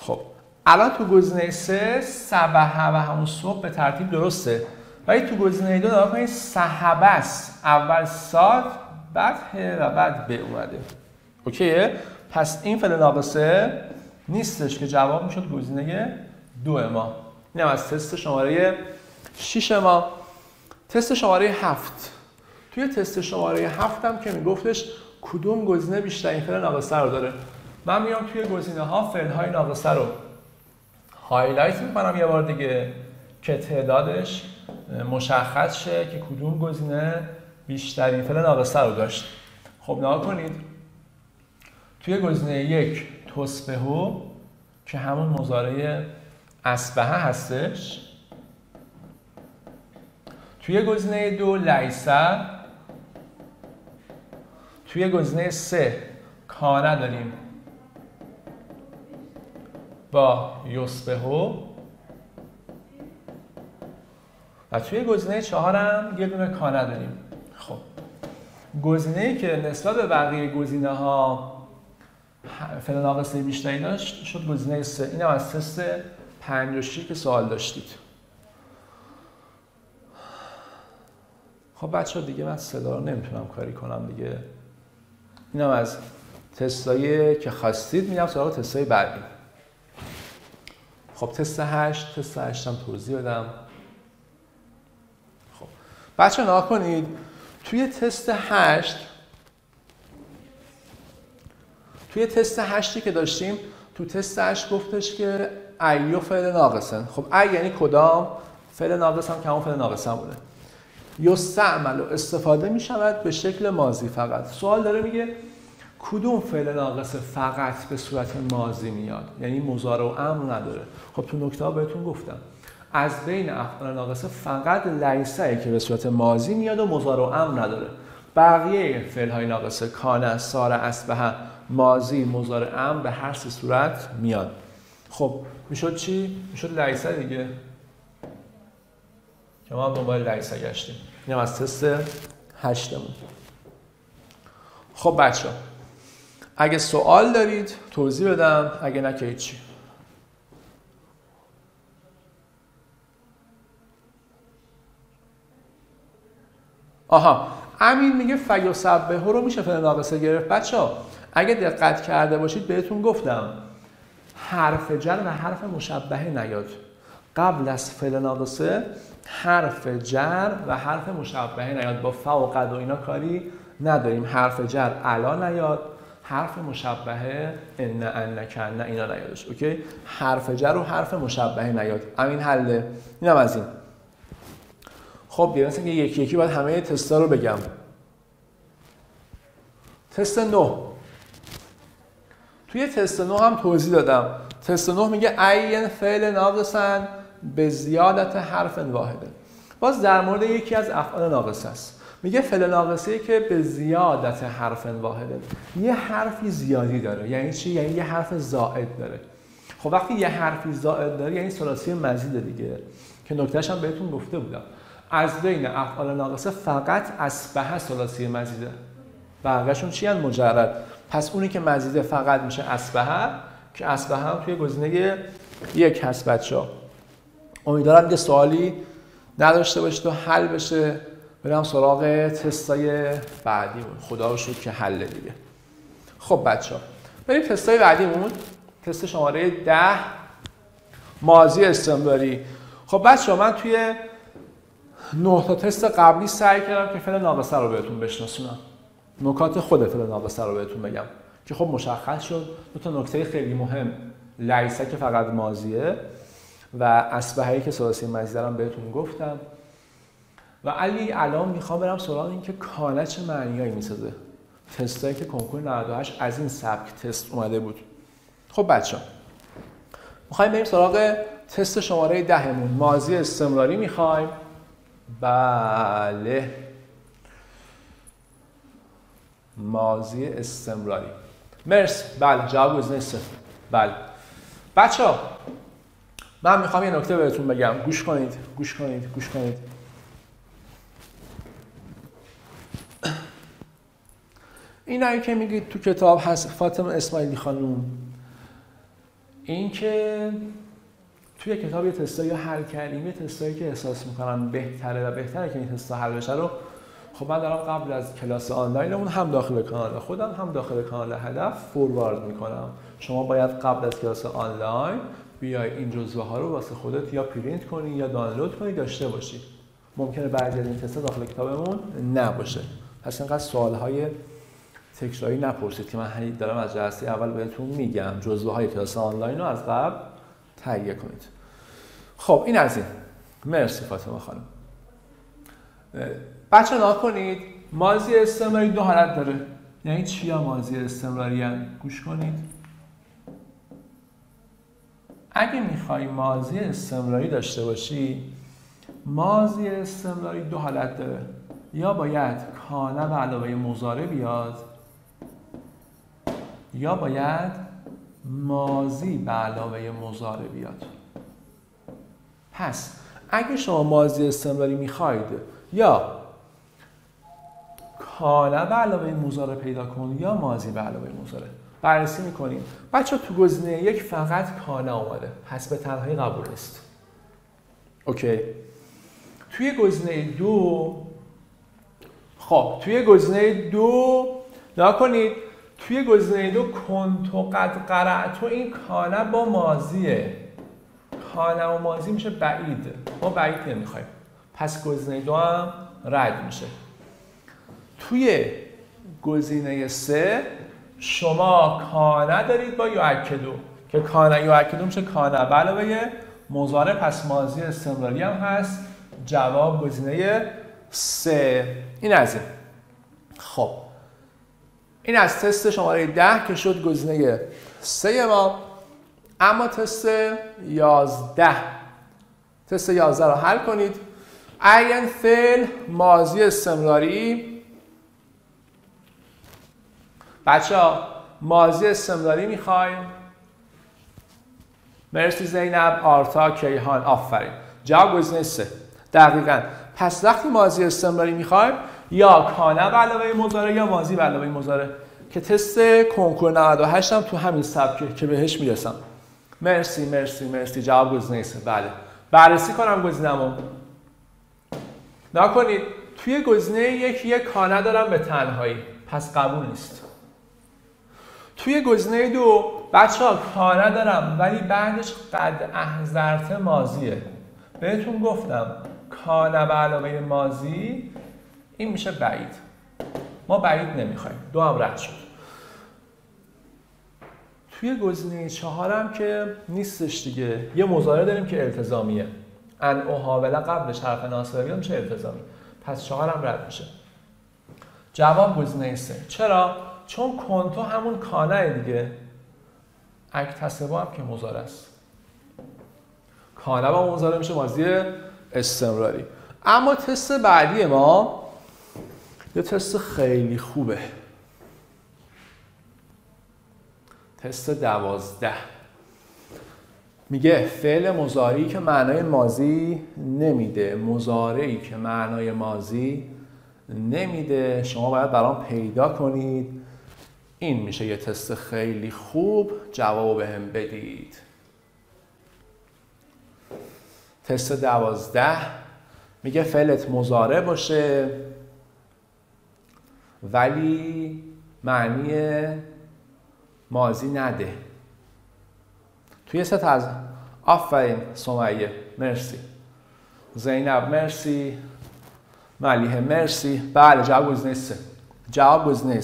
خب الان تو گزینه سه سبهه و همون صبح به ترتیب درسته؟ ولی تو گزینه دو نگاه کنید صحبه است. اول ساد بعد ه و بعد به اومده. اوکیه؟ پس این فعل ناقصه نیستش که جواب می‌شد گزینه دو ما. اینم از تست شماره 6 ما. تست شماره 7 توی تست شماره 7 هم که میگفتش کدوم گزینه بیشترین فعل ناقصه رو داره؟ من میام توی گزینه ها فعل های ناقصه رو هایلایت می‌کنم یه بار دیگه که تعدادش مشخص شه که کدوم گزینه بیشترین فعل ناقصه رو داشت. خب نگاه کنید. توی گزینه یک تصبهو که همون مزارع اسبهه هستش. توی گزینه دو لیسه توی گزینه سه کانه داریم. با یسبهو و توی گزینه چهارم یه دونه کانه داریم. خب. گزینه که نسبت به بقیه گزینه ها فعل ناقصه بیشتری داشت شد گزینه سه. اینم از تست 56 که سوال داشتید. خب بچه دیگه من صدا رو نمی‌تونم کاری کنم دیگه. اینم از تستایی که خواستید میرم سراغ تستای بعدی. خب تست 8 تست 8 هم توضیح بدم. خب بچه نها کنید توی تست 8 توی تست هشتی که داشتیم تو تست هشت گفتش که ایو فعل ناقصن. خب ای یعنی کدام؟ فعل ناقص هم که همون فعل ناقص بوده. یستعمل استفاده می شود به شکل ماضی فقط. سوال داره میگه کدوم فعل ناقص فقط به صورت ماضی میاد؟ یعنی مضارع و امر نداره. خب تو نکته ها بهتون گفتم. از بین افعال ناقصه فقط لیسه که به صورت ماضی میاد و مضارع و امر نداره. بقیه فعل های ناقصه کان سار اسبه ماضی مضارع امر به هر صورت میاد. خب می‌شد چی؟ می‌شد لیسه دیگه. که ما هم دنبال لیسه گشتیم. این از تست هشتمون. خب بچه اگه سوال دارید توضیح بدم اگه نه که چی آها امین میگه فیوسبه رو میشه فعل ناقصه گرفت. بچه ها اگه دقت کرده باشید بهتون گفتم حرف جر و حرف مشبهه نیاد. قبل از فعل ناقصه حرف جر و حرف مشبهه نیاد. با فوقد و اینا کاری نداریم. حرف جر علا نیاد حرف مشبهه ان ان کن اینا نیادش. اوکی؟ حرف جر و حرف مشبهه نیاد. همین حله اینم از این. خب بیان که یکی یکی باید همه تستا رو بگم. تست 9 توی تست 9 هم توضیح دادم. تست 9 میگه این فعل ناقصن به زیادت حرف واحده. باز در مورد یکی از افعال ناقص است. میگه فعل ناقصه که به زیادت حرف واحده. یه حرفی زیادی داره. یعنی چی؟ یعنی یه حرف زائد داره. خب وقتی یه حرفی زائد داره یعنی ثلاثی مزید دیگه. که نکتهش هم بهتون گفته بودم. از بین افعال ناقصه فقط اسبه ثلاثی مزیده. بقیه‌شون چی مجرد. پس اونی که مزیده فقط میشه اسبه که اسبه هم توی گزینه یک هست بچه امیدوارم که سوالی نداشته باشید و حل بشه. برم سراغ تستای بعدیمون خدا رو شد که حل دیگه. خب بچه ها بریم تستای بعدیمون. تست شماره ده مازی استمراری خب بچه ها من توی نه تا تست قبلی سعی کردم که فعل ناقصه رو بهتون بشناسونم. نکات خود فعل ناقصه رو بهتون بگم. که خب مشخص شد. دو تا نکته خیلی مهم. لیسه که فقط مازیه و اسبهایی که ثلاثی مزیده هم بهتون گفتم. و علی الان می‌خوام برم سراغ این که کانه چه معنیایی می‌سازه. تستایی که کنکور 98 از این سبک تست اومده بود. خب بچه می‌خوایم بریم سراغ تست شماره دهمون. مازی استمراری می‌خوایم. بله. مازی استمراری. مرس بله جواب گزینه صفر. بله. بچه من می‌خوام یه نکته بهتون بگم. گوش کنید. گوش کنید. گوش کنید. این که میگید تو کتاب هست فاطمه اسماعیلی خانوم این که توی کتاب یه تستایی حل کردیم یه تستایی که احساس می‌کنم بهتره و بهتره که این تستا حل بشه رو خب من دارم قبل از کلاس آنلاینمون هم داخل کانال خودم هم داخل کانال هدف فوروارد می‌کنم. شما باید قبل از کلاس آنلاین بیای این جزوه ها رو واسه خودت یا پرینت کنی یا دانلود کنی داشته باشی. ممکنه بعضی از این تستا داخل کتابمون نباشه. پس اینقدر سوال های تکراری نپرسید که من دارم از جلسه اول بهتون میگم. جزوه های کلاس آنلاین رو از قبل تهیه کنید. خب این از این. مرسی فاطمه خانم. بچه نا کنید. مازی استمراری دو حالت داره. یعنی چی مازی استمراری هم؟ گوش کنید. اگه می‌خوای مازی استمراری داشته باشی مازی استمراری دو حالت داره. یا باید کانه به علاوه مزاره بیاد یا باید مازی به علاوه مزاره بیاد. پس اگه شما مازی استمراری می‌خواید یا کانه به علاوه مزاره پیدا کن یا مازی به علاوه مزاره بررسی می‌کنیم. بچه تو گزینه یک فقط کانه آمده پس به تنهایی قبول است اوکی. توی گزینه دو خب توی گزینه دو کنید توی گزینه دو کنتو قد قرعتو این کانه با مازیه. کانه و مازی میشه بعید. ما بعید نمی‌خوایم. پس گزینه دو هم رد میشه. توی گزینه سه شما کانه دارید با یوکدو که کانه یوکدو میشه کانه. علاوه مزاره پس مازی استمراری هم هست. جواب گزینه سه. این از این. خب. این از تست شماره ده که شد گزینه سه ما. اما تست یازده. تست یازده رو حل کنید. این فعل مازی استمراری بچه ها مازی استمراری می‌خوایم. مرسی زینب آرتا کیهان. آفرین. جواب گزینه سه دقیقا. پس وقتی مازی استمراری می‌خوایم یا کانه به علاوه مزاره یا مازی به علاوه مزاره. که تست کنکور 98 هم تو همین سبکه که بهش می‌رسم. مرسی مرسی مرسی. جواب گزینه سه بله. بررسی کنم گزینه‌مو نکنید. توی گزینه یک یک کانه دارم به تنهایی. پس قبول نیست. توی گزینه دو. بچه ها کانه دارم ولی بعدش قد احزرت مازیه. بهتون گفتم کانه به علاوه مازی این میشه بعید. ما بعید نمی‌خوایم. دو هم رد شد. توی گزینه چهارم که نیستش دیگه. یه مزاره داریم که التزامیه. ان اوهاوله قبلش حرف ناصبی میشه التزامی؟ پس چهارم رد میشه. جواب گزینه سه. چرا؟ چون کنتو همون کانه دیگه. اکتسبا هم که مزاره است. کانه با مزاره میشه مازی استمراری. اما تست بعدی ما یه تست خیلی خوبه. تست دوازده. میگه فعل مزاری که معنای مازی نمیده. مزارعی که معنای مازی نمیده. شما باید برام پیدا کنید. این میشه یه تست خیلی خوب جواب هم بدید. تست دوازده میگه فعلت مزاره باشه ولی معنی مازی نده. توی ست از آفرین سمیه مرسی. زینب مرسی. ملیه مرسی. بله جواب گزینه جواب گزینه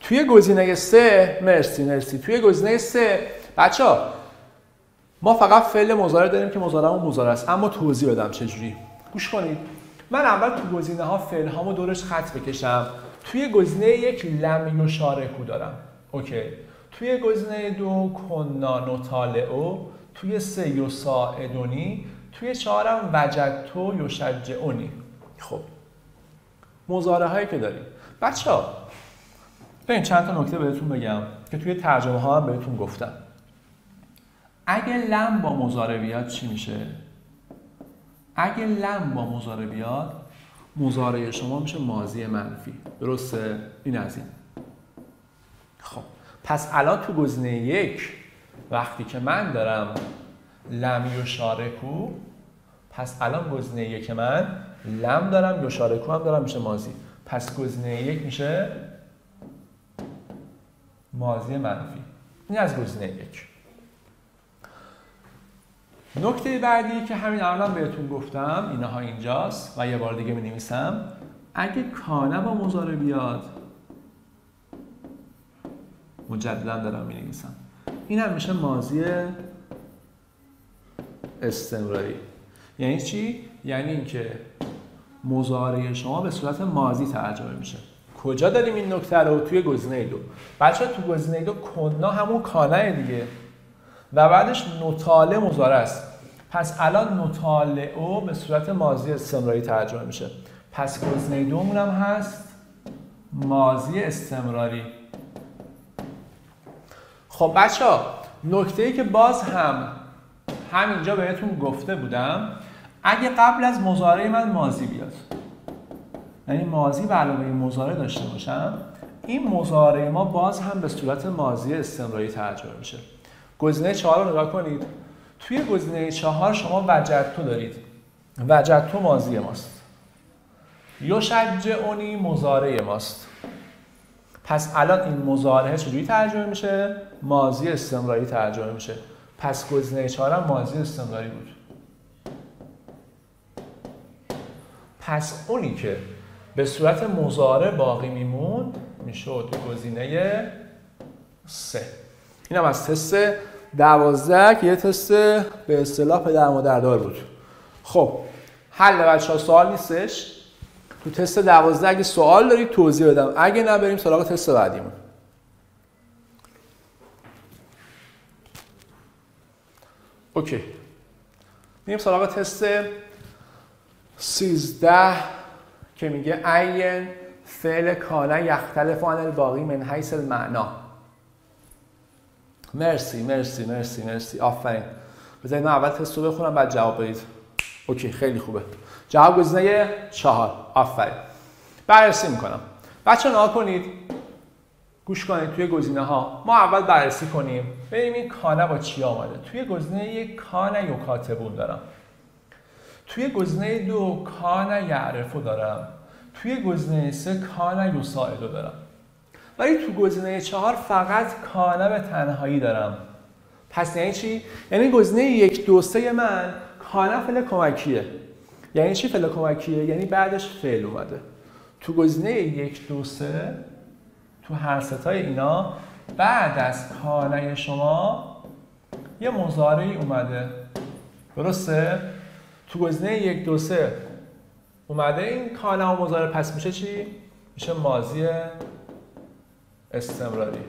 توی گزینه سه مرسی مرسی. توی گزینه سه بچه ها ما فقط فعل مزاره داریم که مزاره مزاره است. اما توضیح بدم چجوری. گوش کنید. من اول تو گزینه ها فعل هامو دورش خط بکشم. توی گزینه یک لم یشارکو دارم. اوکی. توی گزینه دو کنا نطالعو توی سه یساعدونی توی چهارم وجدتو یشجعونی خب. مزاره هایی که داریم. بچه ها این چند تا نکته بهتون بگم که توی ترجمه ها هم بهتون گفتم اگه لم با مزاره بیاد چی میشه؟ اگه لم با مزاره بیاد مزاره شما میشه مازی منفی درسته؟ این از این خب پس الان تو گزینه یک وقتی که من دارم لم یشارکو پس الان گزینه یک من لم دارم یشارکو هم دارم میشه مازی پس گزینه یک میشه مازی منفی. این از گزینه یک. نکته بعدی که همین الان بهتون گفتم اینها اینجاست و یه بار دیگه می نویسم اگه کانه با مزاره بیاد مجددا دارم می نویسم این هم میشه مازی استمراری. یعنی چی؟ یعنی اینکه مزاره شما به صورت مازی ترجمه میشه. کجا داریم این نکته رو توی گزینه دو بچه تو گزینه دو کنا همون کانه دیگه. و بعدش نطاله مزاره است. پس الان نطاله او به صورت مازی استمراری ترجمه میشه. پس گزینه دومون هم هست مازی استمراری. خب بچه ها نکته ای که باز هم همینجا بهتون گفته بودم اگه قبل از مزاره من مازی بیاد. یعنی مازی به علاوه مزاره داشته باشم این مزاره ما باز هم به صورت مازی استمراری ترجمه میشه. گزینه چهار رو نگاه کنید. توی گزینه چهار شما وجدتو دارید. وجدتو مازی ماست. یشجعونی مزاره ماست. پس الان این مزاره چجوری ترجمه میشه؟ مازی استمراری ترجمه میشه. پس گزینه چهار هم مازی استمراری بود. پس اونی که به صورت مزاره باقی میموند می‌شد گزینه سه. اینم از تست دوازده که یه تست به اصطلاح پدر مادردار بود. خب حل بچه ها سوال نیستش؟ تو تست دوازده اگه سوال دارید توضیح بدم. اگه نه بریم سراغ تست بعدیمون. OK. میریم سراغ تست 13 که میگه عيّن فعل كان يختلف عن الباقي من حيث المعنى. مرسی مرسی مرسی مرسی. آفرین. بذارید من اول تست رو بخونم بعد جواب بدید. OK خیلی خوبه. جواب گزینه چهار. آفرین. بررسی می‌کنم. بچه ها کنید. گوش کنید توی گزینه ها. ما اول بررسی کنیم. ببینیم این كان با چی آمده. توی گزینه یک كان یا کاتبون دارم. توی گزینه دو کانه یعرفو دارم توی گزینه سه کانه یساعدو دارم ولی تو گزینه چهار فقط کانه به تنهایی دارم پس یعنی چی؟ یعنی گزینه یک دو سه من کانه فعل کمکیه یعنی چی فعل کمکیه؟ یعنی بعدش فعل اومده تو گزینه یک دو سه تو هر ستای اینا بعد از کانه شما یه مزارعی اومده درسته؟ تو گزینه یک دو سه. اومده این کانه و مزارع پس میشه چی؟ میشه مازی استمراری.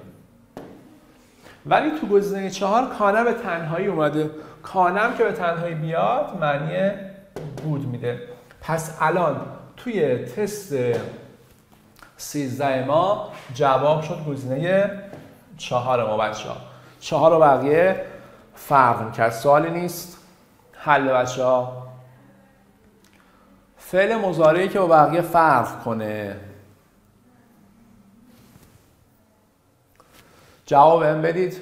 ولی تو گزینه چهار کانه به تنهایی اومده. کانم که به تنهایی بیاد معنی بود میده. پس الان توی تست 13 ما جواب شد گزینه چهار ما بچه ها. چهار و بقیه فرق می‌کرد. سوالی نیست. حل بچه ها. فعل مزارعی که با بقیه فرق کنه. جواب هم بدید.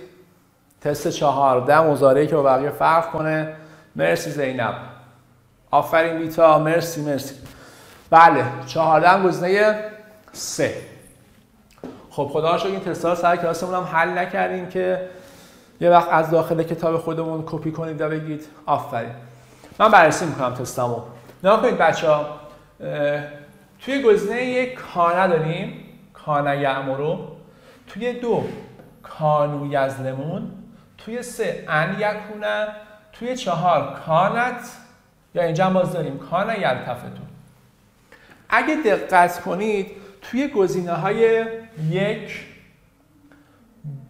تست چهارده مزارعی که با بقیه فرق کنه. مرسی زینب. آفرین بیتا. مرسی مرسی. بله چهارده گزینه سه. خب خدا شد این تستا رو سر کلاسمون هم حل نکردیم که یه وقت از داخل کتاب خودمون کپی کنید و بگید. آفرین. من بررسی می‌کنم تستامو نگاه کنید بچه ها توی گزینه یک کانه داریم کانه یعمرو توی دو کانو یزلمون. توی سه ان یکونه. توی چهار کانت. یا اینجا باز داریم کان یلتفتون. اگه دقت کنید توی گزینه های یک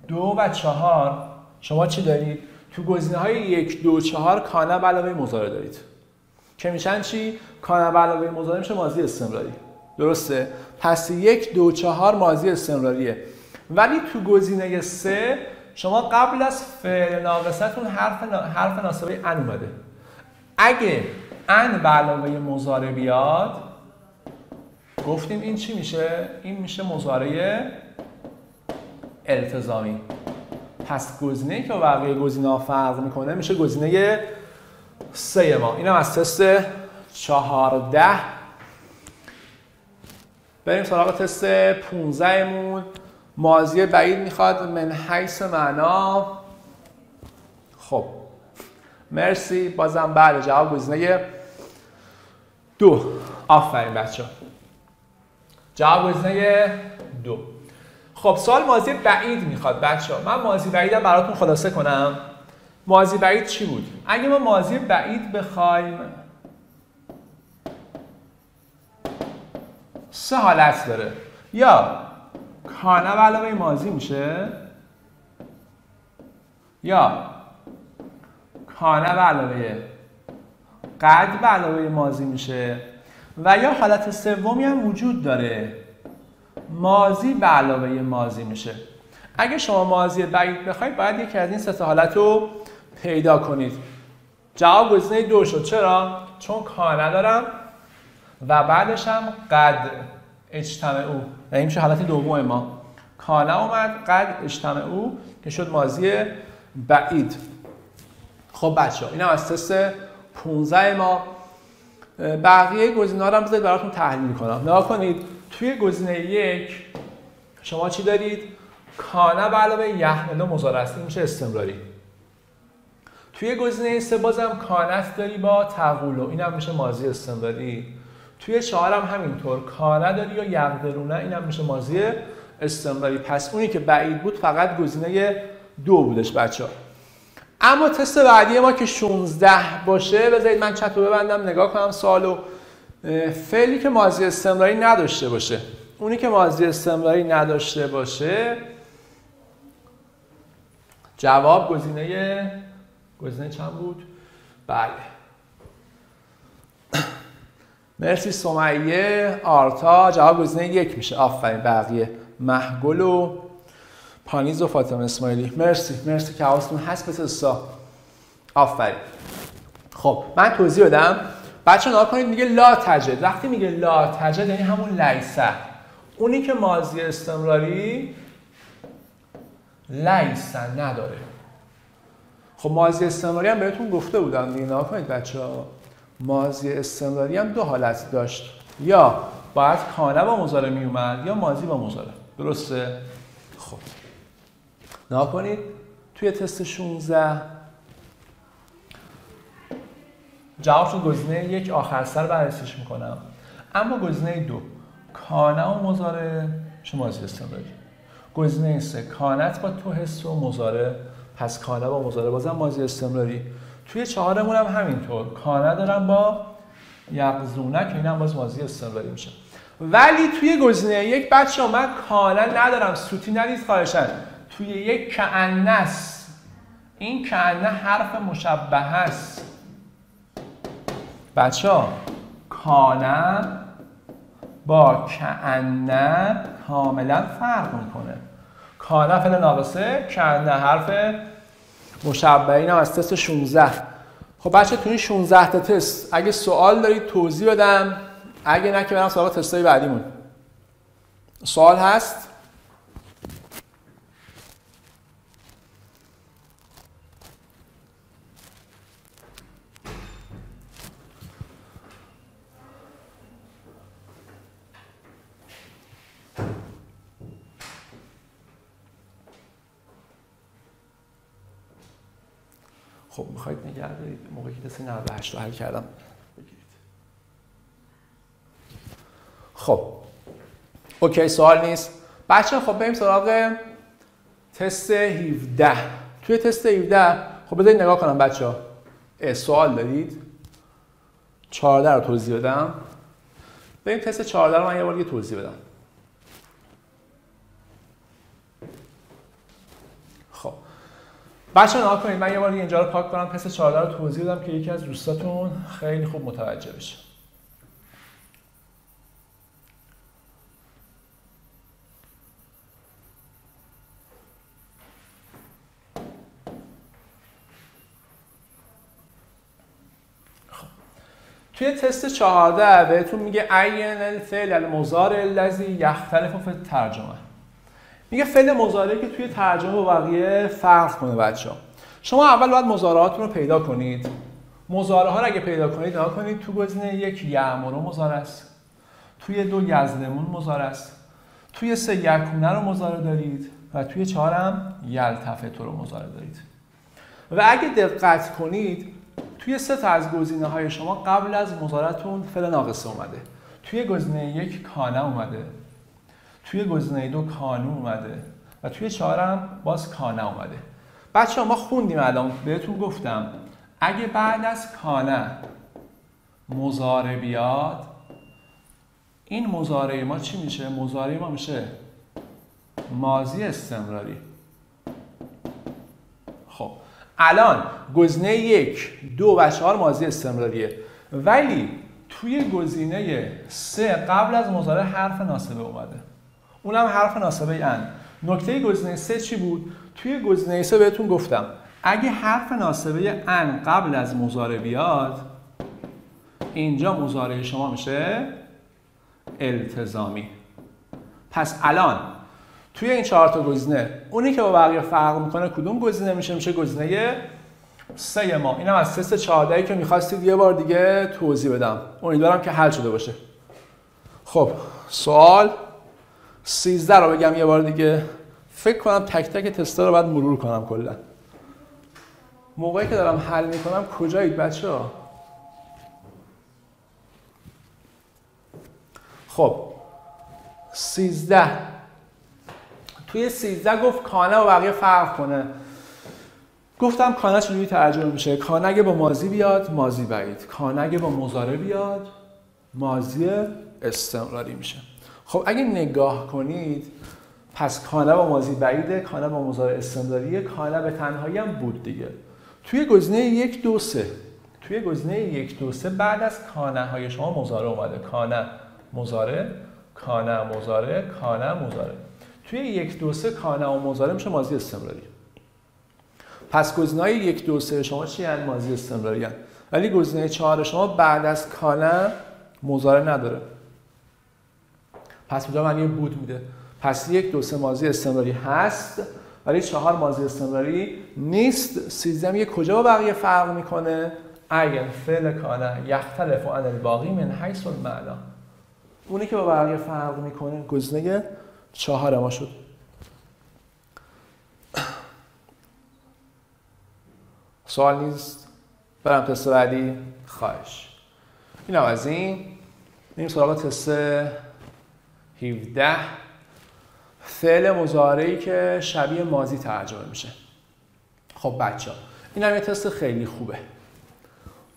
دو و چهار شما چی دارید؟ تو گزینه های یک دو چهار کانه علاوه مزاره دارید. که میشن چی؟ کانه علاوه مزاره میشه مازی استمراری درسته؟ پس یک دو چهار مازی استمراریه ولی تو گزینه سه شما قبل از فعل ناقصتون حرف, حرف ناسبه ان اومده اگه ان به علاوه مزاره بیاد گفتیم این چی میشه؟ این میشه مزاره التزامی پس گزینه که بقیه گزینه ها فرق می‌کنه میشه گزینه سه ما. اینم از تست چهارده. بریم سراغ تست 15 مون مازی بعید می‌خواد من حیث معنا. خب. مرسی. بازم بله جواب گزینه دو. آفرین بچه جواب گزینه دو. خب سوال مازی بعید می‌خواد بچه من مازی بعیدم براتون خلاصه کنم. مازی بعید چی بود؟ اگه ما مازی بعید بخوایم. سه حالت داره. یا کانه علاوه مازی میشه. یا کانه علاوه قد علاوه مازی میشه. و یا حالت سومی هم وجود داره. مازی علاوه مازی میشه. اگه شما مازی بعید بخواید باید یکی از این سه حالت رو پیدا کنید. جواب گزینه دو شد. چرا؟ چون کانه دارم و بعدش هم قد اجتمع او یعنی میشه حالت دوم ما. کانه اومد قد اجتمع او که شد مازی بعید. خب بچه ها این هم از تست 15 ما. بقیه گزینه ها رو هم بذارید براتون تحلیل کنم. نگاه کنید توی گزینه یک شما چی دارید؟ کانه به علاوه یحملو مضارع است. این میشه استمراری. توی گزینه سه بازم کانت داری با تقولو این هم میشه مازی استمراری توی چهارم همینطور. کانه داری یا یقدرونه؟ این هم میشه مازی استمراری پس اونی که بعید بود فقط گزینه دو بودش بچه ها اما تست بعدی ما که 16 باشه بذارید من چت رو ببندم نگاه کنم سوالو. فعلی که ماضی استمراری نداشته باشه. اونی که ماضی استمراری نداشته باشه جواب گزینه گزینه چند بود؟ بله. مرسی سمیه. آرتا جواب گزینه یک میشه. آفرین بقیه. محگل و پانیز و فاطمه اسماعیلی. مرسی مرسی که حواستون هست. به تستا آفرین. خب من توضیح بدم. بچه نها کنید میگه لا تجد وقتی میگه لا تجد یعنی همون لیسه اونی که ماضی استمراری لیسه نداره. خب ماضی استمراری هم بهتون گفته بودم دیگه کنید بچه ها ماضی استمراری هم دو حالت داشت. یا باید کانه با مزاره می اومد یا ماضی با مزاره. درسته؟ خب. نها کنید توی تست 16 جوابشون گزینه یک آخر سر بررسیش می‌کنم. اما گزینه دو کانه و مزاره شما ماضی استمراری گزینه سه کانت با تو حس و مزاره. پس کانه با مزاره بازم ماضی استمراری. توی چهارمون هم همینطور. کانه دارم با یقزونه که این هم باز ماضی استمراری میشه. ولی توی گزینه یک بچه من کانه ندارم. سوتی ندید خواهشن. توی یک کعنس این کعنه حرف مشبه است. بچه ها کانه با کعنه کاملا فرق می‌کنه. کانه فعل ناقصه کعنه حرف مشبه این هم از تست 16 خب بچه تو این 16 تا تست اگه سوال دارید توضیح بدم. اگه نه که برم سراغ تستای بعدیمون. سوال هست خب می‌خواید نگه دارید؟ موقعی که تست 98 رو حل کردم. بگیرید. خب. اوکی سوال نیست. بچه خب بریم سراغ تست 17 توی تست 17 خب بذارید نگاه کنم بچه ها. سوال دارید؟ 14 رو توضیح بدم. بریم تست 14 رو من یه بار یه توضیح بدم خب بچه نها کنید من یه بار اینجا رو پاک کنم. پس 14 رو توضیح بدم که یکی از دوستاتون خیلی خوب متوجه بشه. خب. توی تست 14 بهتون میگه عین الفعل المضارع الذی یختلف فی الترجمه. میگه فعل مضارعی که توی ترجمه و بقیه فرق کنه بچه. شما اول باید مضارعاتون رو پیدا کنید. مضارع ها رو اگه پیدا کنید نگاه کنید تو گزینه یک یعمرو مضارع است. توی دو یزلمون مضارع است. توی سه یکونه رو مضارع دارید و توی چهار هم یلتفتو رو مضارع دارید. و اگه دقت کنید توی سه تا از گزینه های شما قبل از مضارعتون فعل ناقصه اومده. توی گزینه یک کانه اومده. توی گزینه دو کانو اومده و توی چهارم باز کانه اومده. بچه ما خوندیم الان. بهتون گفتم اگه بعد از کانه مزاره بیاد این مزاره ما چی میشه؟ مزاره ما میشه مازی استمراری. خب الان گزینه یک دو و چهار مازی استمراریه. ولی توی گزینه سه قبل از مزاره حرف ناسبه اومده. اونم حرف ناسبه ان. نکته گزینه سه چی بود؟ توی گزینه سه بهتون گفتم. اگه حرف ناسبه ان قبل از مزاره بیاد اینجا مزاره شما میشه التزامی. پس الان توی این چهار تا گزینه اونی که با بقیه فرق می‌کنه کدوم گزینه میشه؟ میشه گزینه سه ما. اینم از تست 14 که می‌خواستید یه بار دیگه توضیح بدم. امیدوارم که حل شده باشه. خب سوال 13 رو بگم یه بار دیگه. فکر کنم تک تک تستا رو باید مرور کنم کلا. موقعی که دارم حل می‌کنم کجایید بچه ها خب 13 توی 13 گفت کانه و بقیه فرق کنه. گفتم کانه چجوری ترجمه میشه؟ کانه اگه با مازی بیاد مازی بعید. کانه اگه با مزاره بیاد مازی استمراری میشه. خب اگه نگاه کنید پس کانه با مازی بعیده کانه با مزاره استمراریه کانه به تنهایی هم بود دیگه. توی گزینه یک دو سه توی گزینه یک دو سه بعد از کانه های شما مزاره اومده. کانه مزاره کانه مزاره کانه مزاره. توی یک دو سه کانه و مزاره میشه مازی استمراری پس گزینه های یک دو سه شما چی هن؟ مازی استمراری هن. ولی گزینه چهار شما بعد از کانه مزاره نداره. پس اینجا معنی بود میده. پس یک دو سه مازی استمراری هست. ولی چهار مازی استمراری نیست. سیزدهم یه کجا با بقیه فرق می‌کنه؟ اگر فعل کانه یختلف عن الباقی من حیث المعنا. اونی که با بقیه فرق می‌کنه گزینه چهار ما شد. سوال نیست؟ برم تست بعدی. خواهش. این از این. این سراغ تست 17 فعل مزارعی که شبیه مازی ترجمه میشه. خب بچه این هم یه تست خیلی خوبه.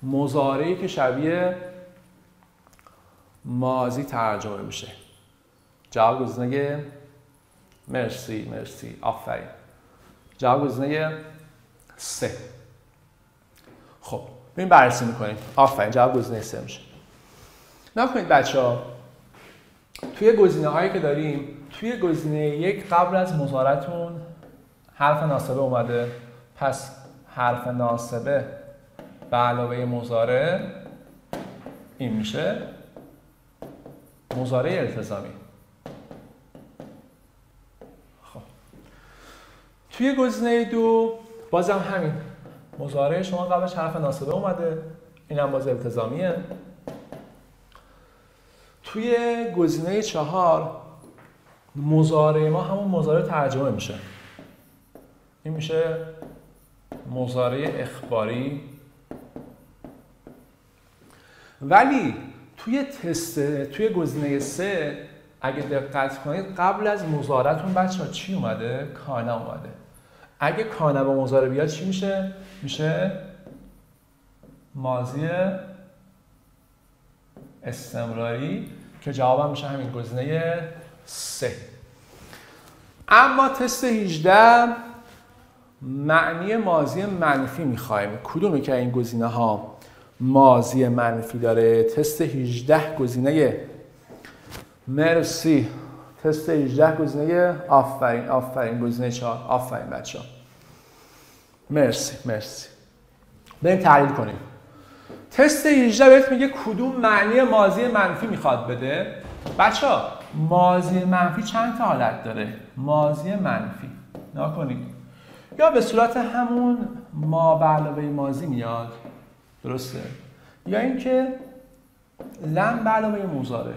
مزارعی که شبیه مازی ترجمه میشه. جواب گزینه مرسی مرسی. آفرین. جواب گزینه سه. خب ببین بررسی می‌کنیم. آفرین جواب گزینه سه میشه. نکنید بچه ها توی گزینه هایی که داریم توی گزینه یک قبل از مزارتون حرف ناسبه اومده. پس حرف ناسبه به علاوه مزاره این میشه مزاره التزامی. خب. توی گزینه دو بازم همین. مزاره شما قبلش حرف ناسبه اومده این هم باز التزامیه. توی گزینه چهار مزاره ما همون مزاره ترجمه میشه این میشه مزاره اخباری ولی توی تست توی گزینه سه اگه دقت کنید قبل از مزارتون بچه ها چی اومده؟ کانه اومده اگه کانه با مزاره بیاد چی میشه؟ میشه مازی استمراری که جوابم میشه همین گزینه سه. اما تست 18 معنی مازی منفی می‌خوایم. کدومی که این گزینه ها مازی منفی داره؟ تست 18 گزینه. مرسی. تست 18 گزینه. آفرین آفرین. گزینه 4 آفرین بچه ها مرسی مرسی. بریم تحلیل کنیم. تست 18 بهت میگه کدوم معنی مازی منفی می‌خواد بده؟ بچه ها مازی منفی چند تا حالت داره؟ مازی منفی. نکنید یا به صورت همون ما علاوه مازی میاد. درسته. یا اینکه لم علاوه مزاره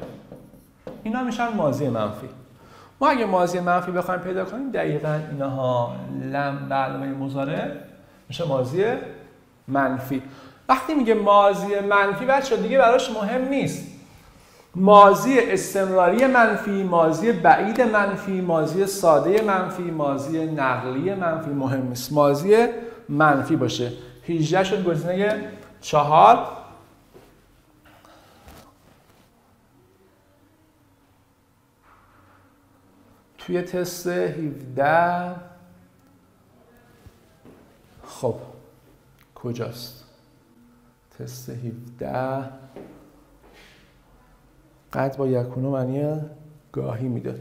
اینا میشن مازی منفی. ما اگه مازی منفی بخوایم پیدا کنیم دقیقا اینها لم به علاوه مزاره میشه مازی منفی. وقتی میگه مازی منفی بچه دیگه براش مهم نیست. مازی استمراری منفی مازی بعید منفی مازی ساده منفی مازی نقلی منفی مهم نیست. مازی منفی باشه. 18 شد گزینه چهار. توی تست 17 خب کجاست؟ تست 17 قد با یکونو معنی گاهی میده.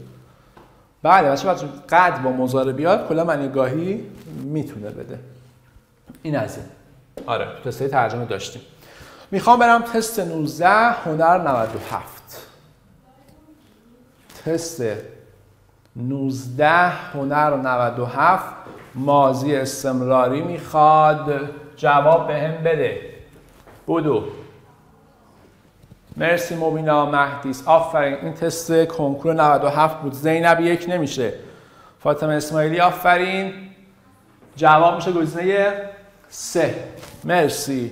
بله بچه بچه قد با مزاره بیاد کلا معنی گاهی می‌تونه بده. این از این. آره تست ترجمه داشتیم. می‌خوام برم تست 19 هنر 97 تست 19 هنر 97 مازی استمراری می‌خواد. جواب به هم بده. بودو مرسی مبینا مهدیس. آفرین. این تست کنکور 97 بود. زینب یک نمیشه. فاطمه اسماعیلی آفرین. جواب میشه گزینه سه. مرسی.